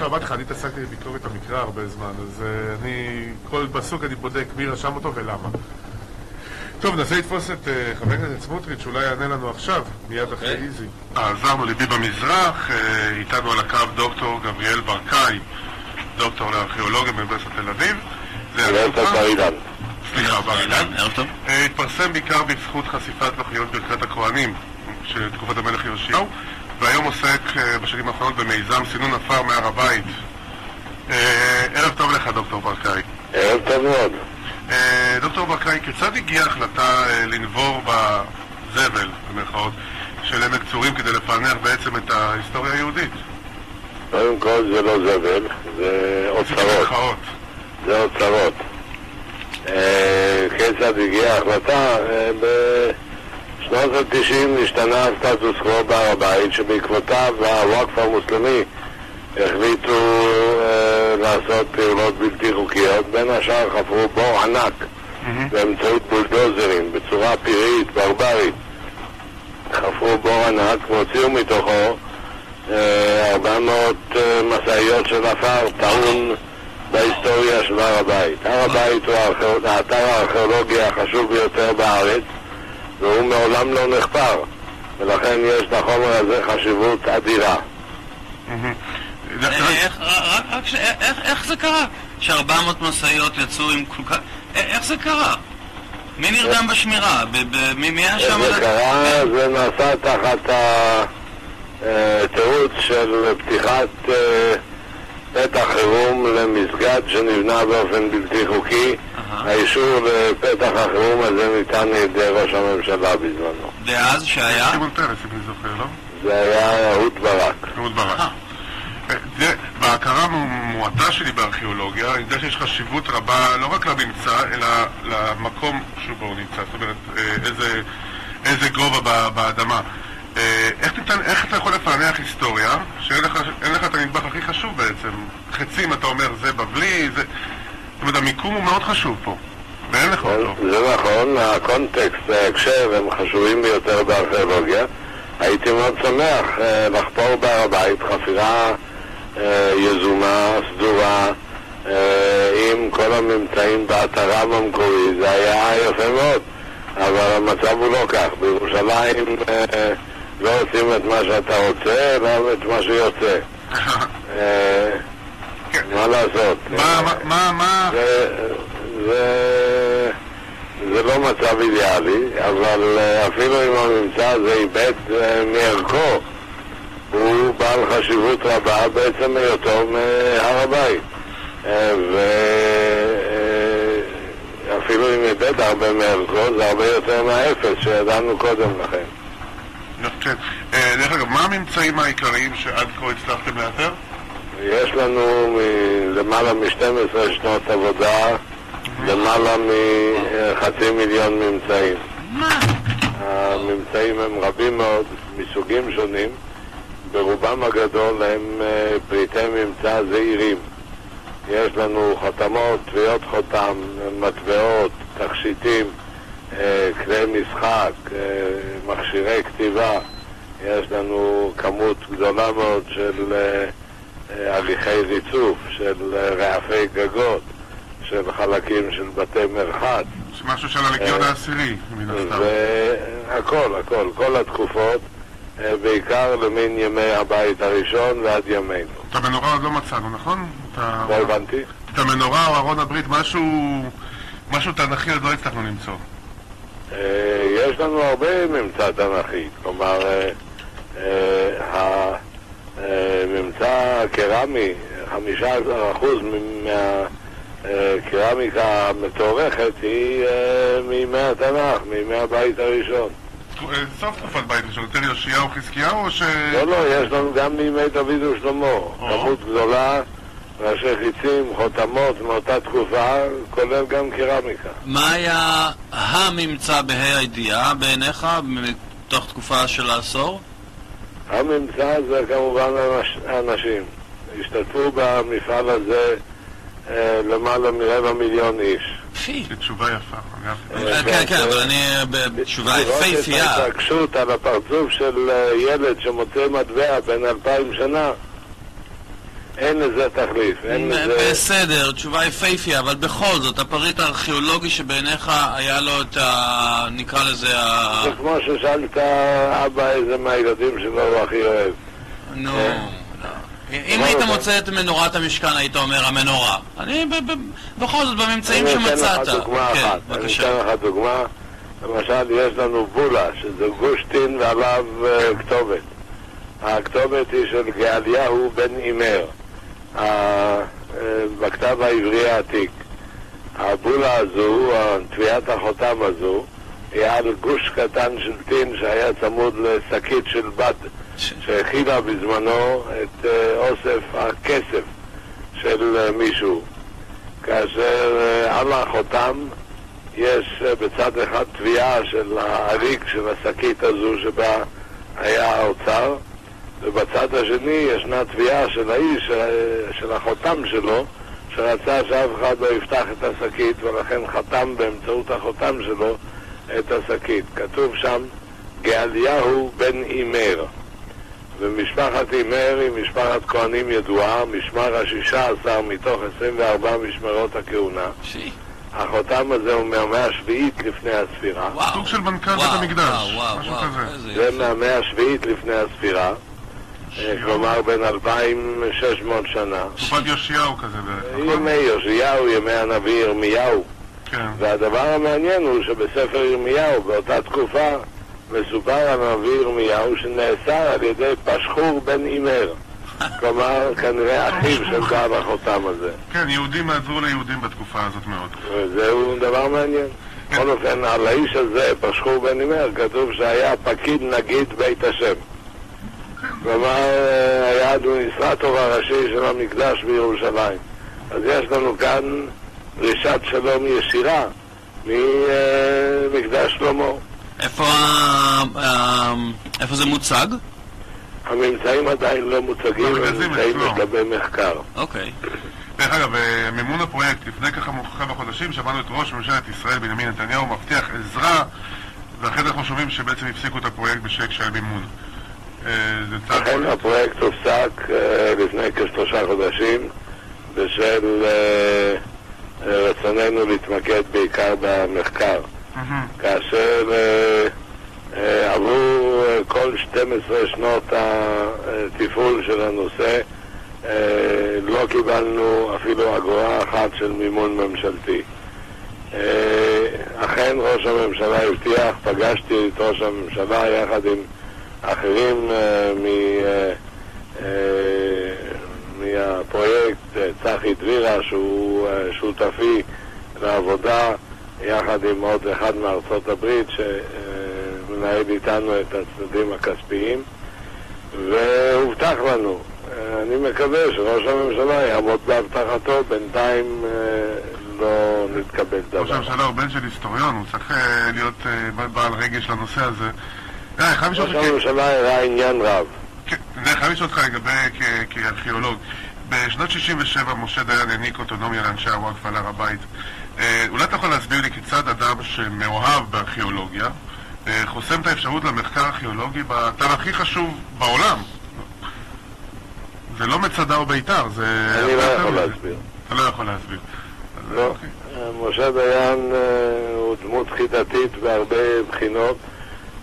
לא, אמרתי לך, אני התעסקתי בביקורת המקרא הרבה זמן, אז אה, אני, כל פסוק אני בודק מי רשם אותו ולמה. טוב, ננסה לתפוס את אה, חבר הכנסת סמוטריץ', אולי יענה לנו עכשיו, מיד אחרי אוקיי. איזי. עזרנו ליבי במזרח, אה, איתנו על הקו דוקטור גבריאל ברקאי, דוקטור לארכיאולוגיה באוניברסיטת תל אביב. סליחה, בר אילן. התפרסם בעיקר בזכות חשיפת לוחיות ברכת הכהנים של תקופת המלך ירשיהו, והיום עוסק בשנים האחרונות במיזם סינון עפר מהר הבית. ערב טוב לך, דוקטור ברקאי. ערב טוב מאוד. אה, דוקטור ברקאי, כיצד הגיעה ההחלטה אה, לנבור בזבל, במירכאות, של עמק צורים כדי לפענח בעצם את ההיסטוריה היהודית? קודם כל זה לא זבל, זה אוצרות. זה אוצרות. אה, כיצד הגיעה ההחלטה? בשנות ה-90 השתנה הסטטוס קוו בהר הבית, שבעקבותיו הוואקף המוסלמי החליטו אה, לעשות פעולות בלתי חוקיות, בין השאר חפרו בור ענק mm-hmm. באמצעות בולדוזרים, בצורה פיראית, ברברית. חפרו בור ענק והוציאו מתוכו אה, 400 אה, משאיות של עפר טעון בהיסטוריה של הר הבית. הר הבית הוא האתר הארכיאולוגי החשוב ביותר בארץ והוא מעולם לא נחפר ולכן יש לחומר הזה חשיבות אדירה. Mm-hmm. איך זה קרה? ש-400 משאיות יצאו עם כל כך... איך זה קרה? מי נרדם בשמירה? מי היה שם? זה קרה, זה נעשה תחת התירוץ של פתיחת אה, פתח חירום למסגד שנבנה באופן בלתי חוקי. האישור לפתח החירום הזה ניתן על ידי ראש הממשלה בזמנו. ואז שהיה? שמעון פרס, אם אני זוכר, לא? זה היה אהוד ברק. אהוד ברק. בהכרה מועטה שלי בארכיאולוגיה, אני יודע שיש חשיבות רבה לא רק לממצא, אלא למקום שבו הוא נמצא, זאת אומרת, אה, איזה, איזה גובה באדמה. אה, איך, ניתן, איך אתה יכול לפענח היסטוריה שאין לך, לך את הנדבך הכי חשוב בעצם? חצים, אתה אומר, זה בבלי, זה... זאת אומרת, המיקום הוא מאוד חשוב פה, ואין לך אותו. זה נכון, הקונטקסט וההקשר הם חשובים ביותר בארכיאולוגיה. הייתי מאוד שמח אה, לחפור בהר הבית חפירה אה, יזומה, סדורה, עם כל הממצאים באתרם המקורי, זה היה יפה מאוד, אבל המצב הוא לא כך. בירושלים אה, לא עושים את מה שאתה רוצה, אלא את מה שיוצא. מה לעשות? מה, מה, זה לא מצב אידיאלי, אבל אפילו אם הממצא הזה איבד מערכו הוא בעל חשיבות רבה בעצם היותו מהר הבית. אה, ואפילו אם איבד הרבה מערכו, זה הרבה יותר מהאפס שידענו קודם לכן. אה, דרך אגב, מה הממצאים העיקריים שעד כה הצלחתם לאתר? יש לנו למעלה מ-12 שנות עבודה, למעלה מחצי מיליון ממצאים. מה? הממצאים הם רבים מאוד, מסוגים שונים. ברובם הגדול הם אה, פריטי ממצא זעירים. יש לנו חתמות, תביעות חותם, מטבעות, תכשיטים, כלי משחק, אה, מכשירי כתיבה. יש לנו כמות גדולה מאוד של הליכי ריצוף, של רעפי גגות, של חלקים של בתי מרחץ. משהו של הלגיון העשירי, מן הסתם. והכל, הכל, כל התקופות, בעיקר למין ימי הבית הראשון ועד ימינו. את המנורה עוד לא מצאנו, נכון? לא הבנתי. את המנורה או ארון הברית, משהו תנכי עוד לא הצלחנו למצוא. יש לנו הרבה ממצא תנכי, כלומר, הממצא הקרמי, 15% מהקרמיקה המתוארכת היא מימי התנ"ך, מימי הבית הראשון. סוף תקופת בית ראשון, יותר יאשיהו חזקיהו או ש... לא, לא, יש לנו גם מימי דוד ושלמה. כמות גדולה, ראשי חיצים, חותמות מאותה תקופה, כולל גם קרמיקה. מה היה הממצא בה"א הידיעה בעיניך מתוך תקופה של העשור? הממצא זה כמובן אנשים. השתתפו במפעל הזה למעלה מרבע מיליון איש. תשובה יפה, כן, כן, אבל אני... תשובה יפהפייה. לראות את ההתעקשות על הפרצוף של ילד שמוצא מטבע בין אלפיים שנה, אין לזה תחליף, אין לזה... בסדר, תשובה יפהפייה, אבל בכל זאת, הפריט הארכיאולוגי שבעיניך היה לו את ה... נקרא לזה ה... זה כמו ששאלת אבא איזה מהילדים שלו הוא הכי אוהב. נו... אם היית מוצא את מנורת המשכן, היית אומר המנורה. אני בכל זאת, בממצאים שמצאת. אני אתן לך דוגמה אחת. אני אתן לך דוגמה. למשל, יש לנו בולה, שזה גושטין ועליו כתובת. הכתובת היא של גאליהו בן אימר, בכתב העברי העתיק. הבולה הזו, תביעת החותם הזו, היא על גוש קטן של טין שהיה צמוד לשקית של בד. שהכילה בזמנו את אוסף הכסף של מישהו. כאשר על החותם יש בצד אחד תביעה של האריק של השקית הזו שבה היה האוצר, ובצד השני ישנה תביעה של האיש, של החותם שלו, שרצה שאף אחד לא יפתח את השקית ולכן חתם באמצעות החותם שלו את השקית. כתוב שם גאליהו בן אימר. ומשפחת אימר היא משפחת כהנים ידועה, משמר השישה עשר מתוך עשרים וארבע משמרות הכהונה. החותם הזה הוא מהמאה השביעית לפני הספירה. סוג של מנכ"ל בית המקדש, משהו כזה. זה מהמאה השביעית לפני הספירה. כלומר בין 2,600 שנה. תקופת יאשיהו כזה בערך, ימי יאשיהו, ימי הנביא ירמיהו. והדבר המעניין הוא שבספר ירמיהו, באותה תקופה, מסופר על הנביא ירמיהו שנאסר על ידי פשחור בן אימר. כלומר, כנראה אחיו של בעל החותם הזה. כן, יהודים עזרו ליהודים בתקופה הזאת מאוד. וזהו דבר מעניין. בכל אופן, על האיש הזה, פשחור בן אימר, כתוב שהיה פקיד נגיד בית השם. כלומר, היה אדמיניסטרטור הראשי של המקדש בירושלים. אז יש לנו כאן דרישת שלום ישירה ממקדש שלמה. איפה, איפה זה מוצג? הממצאים עדיין לא מוצגים, הם נמצאים לגבי מחקר. אוקיי. דרך אגב, מימון הפרויקט, לפני כמה חודשים שמענו את ראש ממשלת ישראל בנימין נתניהו מבטיח עזרה ואחרי זה אנחנו שומעים שבעצם הפסיקו את הפרויקט בשק של מימון. אכן הפרויקט הופסק לפני כשלושה חודשים בשל רצוננו להתמקד בעיקר במחקר. כאשר עברו כל 12 שנות התפעול של הנושא לא קיבלנו אפילו אגורה אחת של מימון ממשלתי. אכן ראש הממשלה הבטיח, פגשתי את ראש הממשלה יחד עם אחרים מהפרויקט, צחי דבירה שהוא שותפי לעבודה יחד עם עוד אחד מארצות הברית שמנהל איתנו את הצדדים הכספיים והובטח לנו אני מקווה שראש הממשלה יעמוד בהבטחתו, בינתיים לא נתקבל דבר. ראש הממשלה הוא בן של היסטוריון, הוא צריך להיות בעל רגש לנושא הזה. ראש הממשלה הראה עניין רב. אני חייב לשאול אותך לגבי כארכיאולוג. בשנת 67' משה דיין העניק אוטונומיה לאנשי הוואקף על הר הבית. אולי אתה יכול להסביר לי כיצד אדם שמאוהב בארכיאולוגיה חוסם את האפשרות למחקר ארכיאולוגי באתר הכי חשוב בעולם? זה לא מצדה או ביתר, זה... אני לא יכול להסביר. אתה לא יכול להסביר. לא. אוקיי. משה דיין הוא דמות חידתית בהרבה בחינות,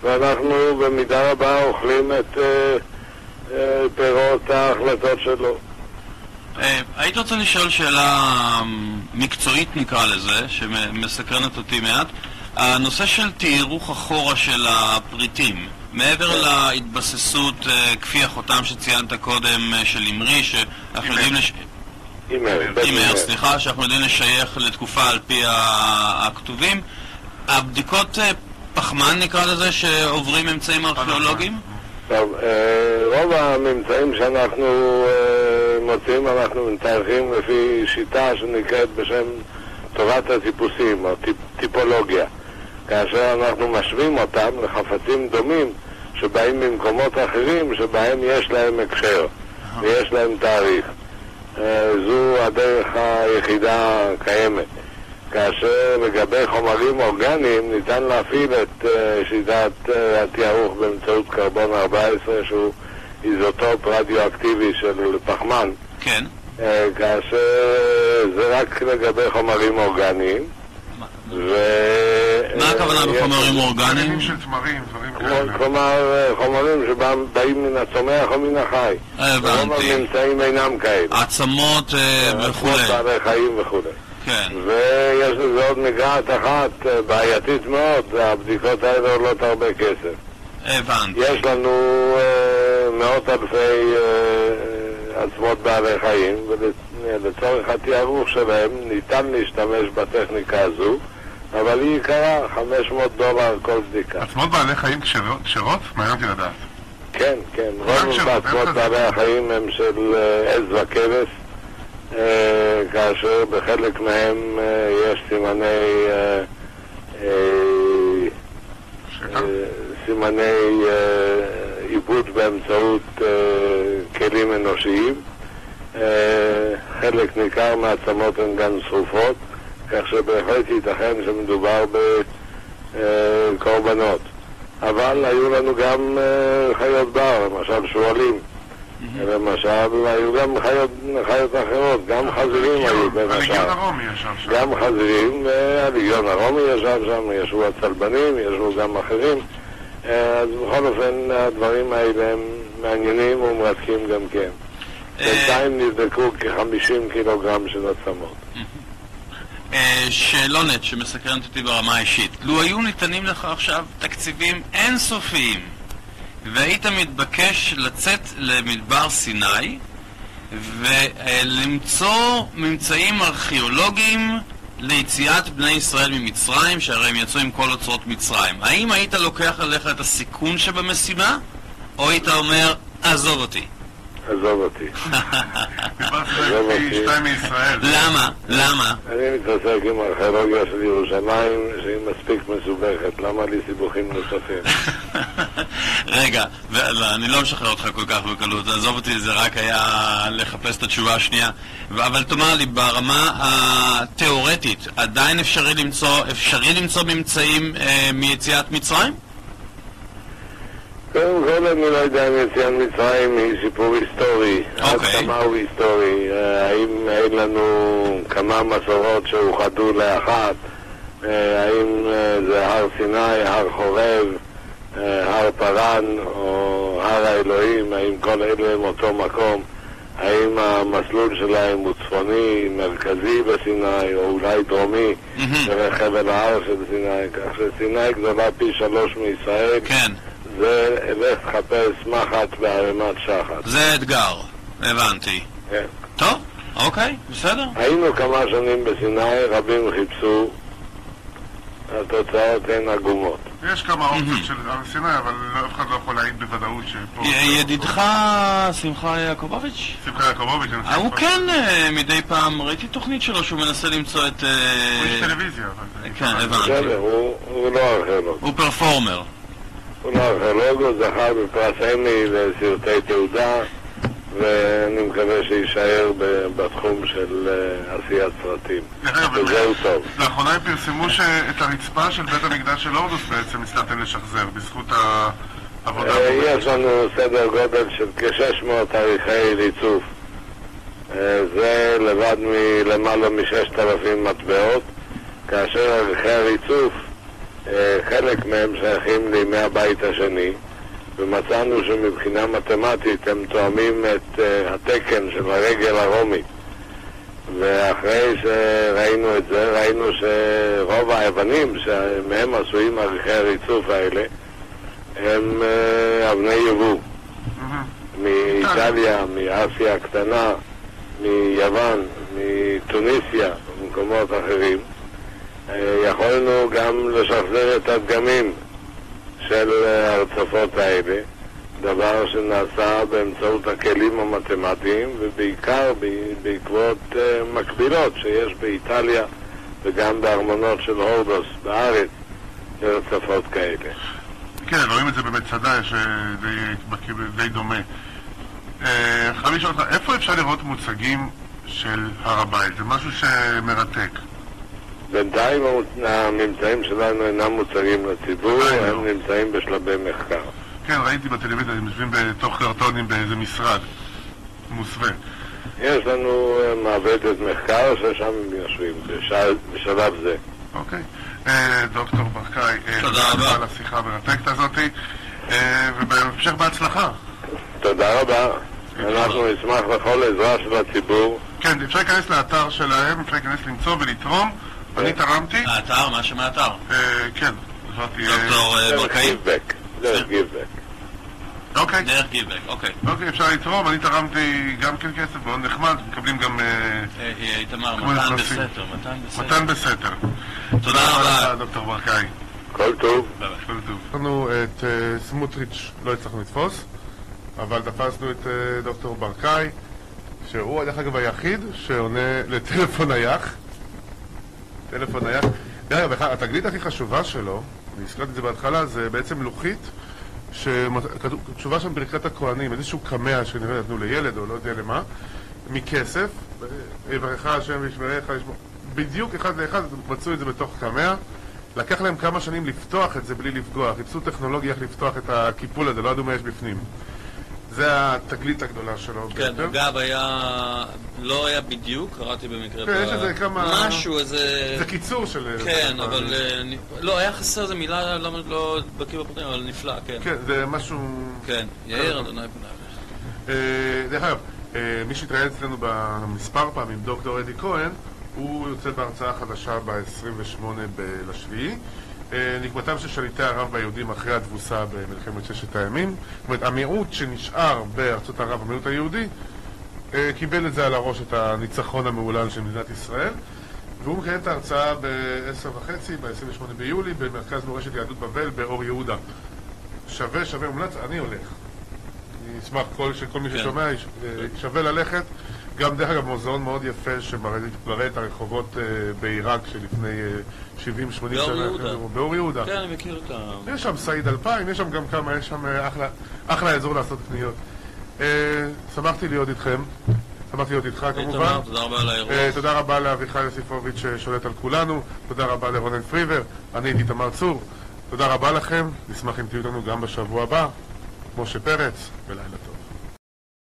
ואנחנו במידה רבה אוכלים את פירות ההחלטות שלו. הייתי רוצה לשאול שאלה מקצועית נקרא לזה, שמסקרנת אותי מעט. הנושא של תיארוך אחורה של הפריטים, מעבר כן. להתבססות כפי החותם שציינת קודם של אמרי, שאנחנו יודעים... לש... הימר, סליחה, שאנחנו יודעים לשייך לתקופה על פי הכתובים. הבדיקות פחמן נקרא לזה, שעוברים אמצעים ארכיאולוגיים? טוב, רוב הממצאים שאנחנו מוצאים, אנחנו מתארחים לפי שיטה שנקראת בשם תורת הטיפוסים, או טיפולוגיה. כאשר אנחנו משווים אותם לחפצים דומים שבאים ממקומות אחרים שבהם יש להם הקשר ויש להם תאריך. אה, זו הדרך היחידה הקיימת. כאשר לגבי חומרים אורגניים ניתן להפעיל את אה, שיטת אה, התיארוך באמצעות קרבון 14 שהוא איזוטופ רדיואקטיבי של פחמן. כן. כאשר זה רק לגבי חומרים אורגניים. ו... מה הכוונה בחומרים אורגניים? של תמרים, דברים כאלה. כלומר, חומרים שבאים מן הצומח או מן החי. הבנתי. רוב הממצאים אינם כאלה. עצמות וכו'. עצמות בעלי חיים וכו'. כן. ויש לזה עוד מגרעת אחת בעייתית מאוד, הבדיקות האלה עולות הרבה כסף. הבנתי. יש לנו מאות אלפי עצמות בעלי חיים, ולצורך התיארוך שלהם ניתן להשתמש בטכניקה הזו. אבל היא יקרה, 500 דולר כל בדיקה. עצמות בעלי חיים כשרות? מעניין אותי לדעת. כן, כן. רוב עצמות בעלי החיים הם של אה, עז וכבש, אה, כאשר בחלק מהם אה, יש סימני... סימני עיבוד באמצעות כלים אנושיים. חלק ניכר מהעצמות הן גם שרופות. כך שבהחלט ייתכן שמדובר בקורבנות. אבל היו לנו גם אה, חיות בר, למשל שועלים. למשל, היו גם חיות, חיות אחרות, גם חזירים היו בין השאר. גם חזירים, והליגיון הרומי ישב שם, ישבו הצלבנים, ישבו גם אחרים. אה, אז בכל אופן, הדברים האלה הם מעניינים ומרתקים גם כן. אה, בינתיים נבדקו כ-50 קילוגרם של עצמות. אה, שאלונת שמסקרנת אותי ברמה האישית. לו היו ניתנים לך עכשיו תקציבים אינסופיים והיית מתבקש לצאת למדבר סיני ולמצוא ממצאים ארכיאולוגיים ליציאת בני ישראל ממצרים, שהרי הם יצאו עם כל אוצרות מצרים. האם היית לוקח עליך את הסיכון שבמשימה, או היית אומר, עזוב אותי? עזוב אותי. עזוב אותי. למה? למה? אני מתעסק עם הארכיאולוגיה של ירושלים, שהיא מספיק מסובכת. למה לי סיבוכים נוספים? רגע, אני לא משחרר אותך כל כך בקלות, עזוב אותי, זה רק היה לחפש את התשובה השנייה. אבל תאמר לי, ברמה התיאורטית, עדיין אפשרי למצוא, אפשרי למצוא ממצאים אה, מיציאת מצרים? קודם כל אני לא יודע אם יציאת מצרים היא סיפור היסטורי. עד אוקיי. כמה הוא היסטורי. האם אין לנו כמה מסורות שאוחדו לאחת? האם זה הר סיני, הר חורב, הר פארן או הר האלוהים? האם כל אלה הם אותו מקום? האם המסלול שלהם הוא צפוני, מרכזי בסיני, או אולי דרומי, דרך חבל ההר של סיני, כך שסיני גדולה פי שלוש מישראל. כן. זה לך תחפש מחט בערימת שחת. זה אתגר, הבנתי. כן. טוב, אוקיי, בסדר. היינו כמה שנים בסיני, רבים חיפשו, התוצאות הן עגומות. יש כמה אופציות של הר סיני, אבל אף אחד לא יכול להעיד בוודאות שפה... ידידך שמחה יעקובוביץ'? שמחה יעקובוביץ', אה, הוא כן אה, מדי פעם, ראיתי תוכנית שלו שהוא מנסה למצוא את... אה, הוא איש טלוויזיה, אבל... כן, הבנתי. הוא לא ארכיאולוג. הוא פרפורמר. הוא ארכיאולוג, הוא זכה בפרס אמי לסרטי תעודה, ואני מקווה שיישאר בתחום של אה, עשיית סרטים. וזהו טוב. לאחרונה הם פרסמו שאת הרצפה של בית המקדש של הורדוס בעצם הצלחתם לשחזר, בזכות העבודה. אה, יש לנו סדר גודל של כ-600 תאריכי ריצוף. זה לבד מלמעלה מששת אלפים מטבעות, כאשר ערכי הריצוף, חלק מהם שייכים לימי הבית השני, ומצאנו שמבחינה מתמטית הם תואמים את התקן של הרגל הרומית. ואחרי שראינו את זה, ראינו שרוב האבנים שמהם עשויים ערכי הריצוף האלה הם אבני יבוא מאיטליה, מאסיה הקטנה, מיוון, מטוניסיה ומקומות אחרים. יכולנו גם לשחזר את הדגמים של ההרצפות האלה דבר שנעשה באמצעות הכלים המתמטיים ובעיקר בעקבות uh, מקבילות שיש באיטליה וגם בארמונות של הורדוס בארץ לרצפות כאלה. כן, רואים את זה במצדה שדי די דומה. אה, חייב לשאול אותך, איפה אפשר לראות מוצגים של הר הבית? זה משהו שמרתק. בינתיים הממצאים שלנו אינם מוצגים לציבור, הם נמצאים בשלבי מחקר. כן, ראיתי בטלוויזיה, הם יושבים בתוך קרטונים באיזה משרד מוסווה. יש לנו אה, מעבדת מחקר ששם הם יושבים, בשלב זה. אוקיי. אה, דוקטור ברקאי, אה, תודה רבה על השיחה המרתקת הזאתי, ובהמשך בהצלחה. תודה רבה. אנחנו נשמח לכל עזרה של הציבור. כן, אפשר להיכנס לאתר שלהם, אפשר להיכנס למצוא ולתרום. אני תרמתי. האתר? מה שם האתר? כן. דוקטור ברקאי. דרך גיבק. אוקיי. דרך גיבק, אוקיי. אוקיי, אפשר לתרום, אני תרמתי גם כן כסף, מאוד נחמד, מקבלים גם... אה, אה, איתמר, מתן בסתר, מתן בסתר. תודה רבה. דוקטור ברקאי. כל טוב. כל טוב. לנו את אה, סמוטריץ' לא הצלחנו לתפוס, אבל תפסנו את דוקטור ברקאי, שהוא דרך אגב היחיד שעונה לטלפון נייח. טלפון נייח. דרך אגב, התגלית הכי חשובה שלו אני הזכרתי את זה בהתחלה, זה בעצם לוחית שכתובה שם ברכת הכהנים, איזשהו קמע שנראה נתנו לילד או לא יודע למה, מכסף, יברך השם וישמריך, בדיוק אחד לאחד מצאו את זה בתוך קמע. לקח להם כמה שנים לפתוח את זה בלי לפגוע, חיפשו טכנולוגיה איך לפתוח את הקיפול הזה, לא ידעו מה יש בפנים. זה התגלית הגדולה שלו. כן, אגב, היה... לא היה בדיוק, קראתי במקרה... כן, יש איזה כמה... משהו, איזה... זה קיצור של... כן, אבל... אה, לא, היה חסר איזה מילה, לא, לא בקיא בפרטים, אבל נפלא, כן. כן, זה משהו... כן, יאיר אדוני פניו. דרך אגב, אה, מי שהתראיין אצלנו במספר פעמים, דוקטור אדי כהן, הוא יוצא בהרצאה חדשה ב-28 לשביעי. אה, נקמתם של שליטי ערב והיהודים אחרי התבוסה במלחמת ששת הימים. זאת אומרת, המיעוט שנשאר בארצות ערב, המיעוט היהודי, אה, קיבל את זה על הראש, את הניצחון המהולל של מדינת ישראל. והוא מקיים את ההרצאה ב-10 וחצי, ב-28 ביולי, במרכז מורשת יהדות בבל באור יהודה. שווה, שווה, מומלץ, אני הולך. אני אשמח כל, שכל מי כן. ששומע, אה, שווה ללכת. גם דרך אגב מוזיאון מאוד יפה שמראה את הרחובות uh, בעיראק שלפני uh, 70-80 שנה. באור יהודה. באור יהודה. כן, אני מכיר את ה... יש שם סעיד 2000, יש שם גם כמה, יש שם uh, אחלה, אחלה אזור לעשות קניות. שמחתי להיות איתכם. שמחתי להיות איתך כמובן. תודה רבה על האירוע. תודה רבה לאביחי יוסיפוביץ' ששולט על כולנו. תודה רבה לרונן פריבר. אני הייתי תמר צור. תודה רבה לכם. נשמח אם תהיו איתנו גם בשבוע הבא. משה פרץ, ולילה טוב.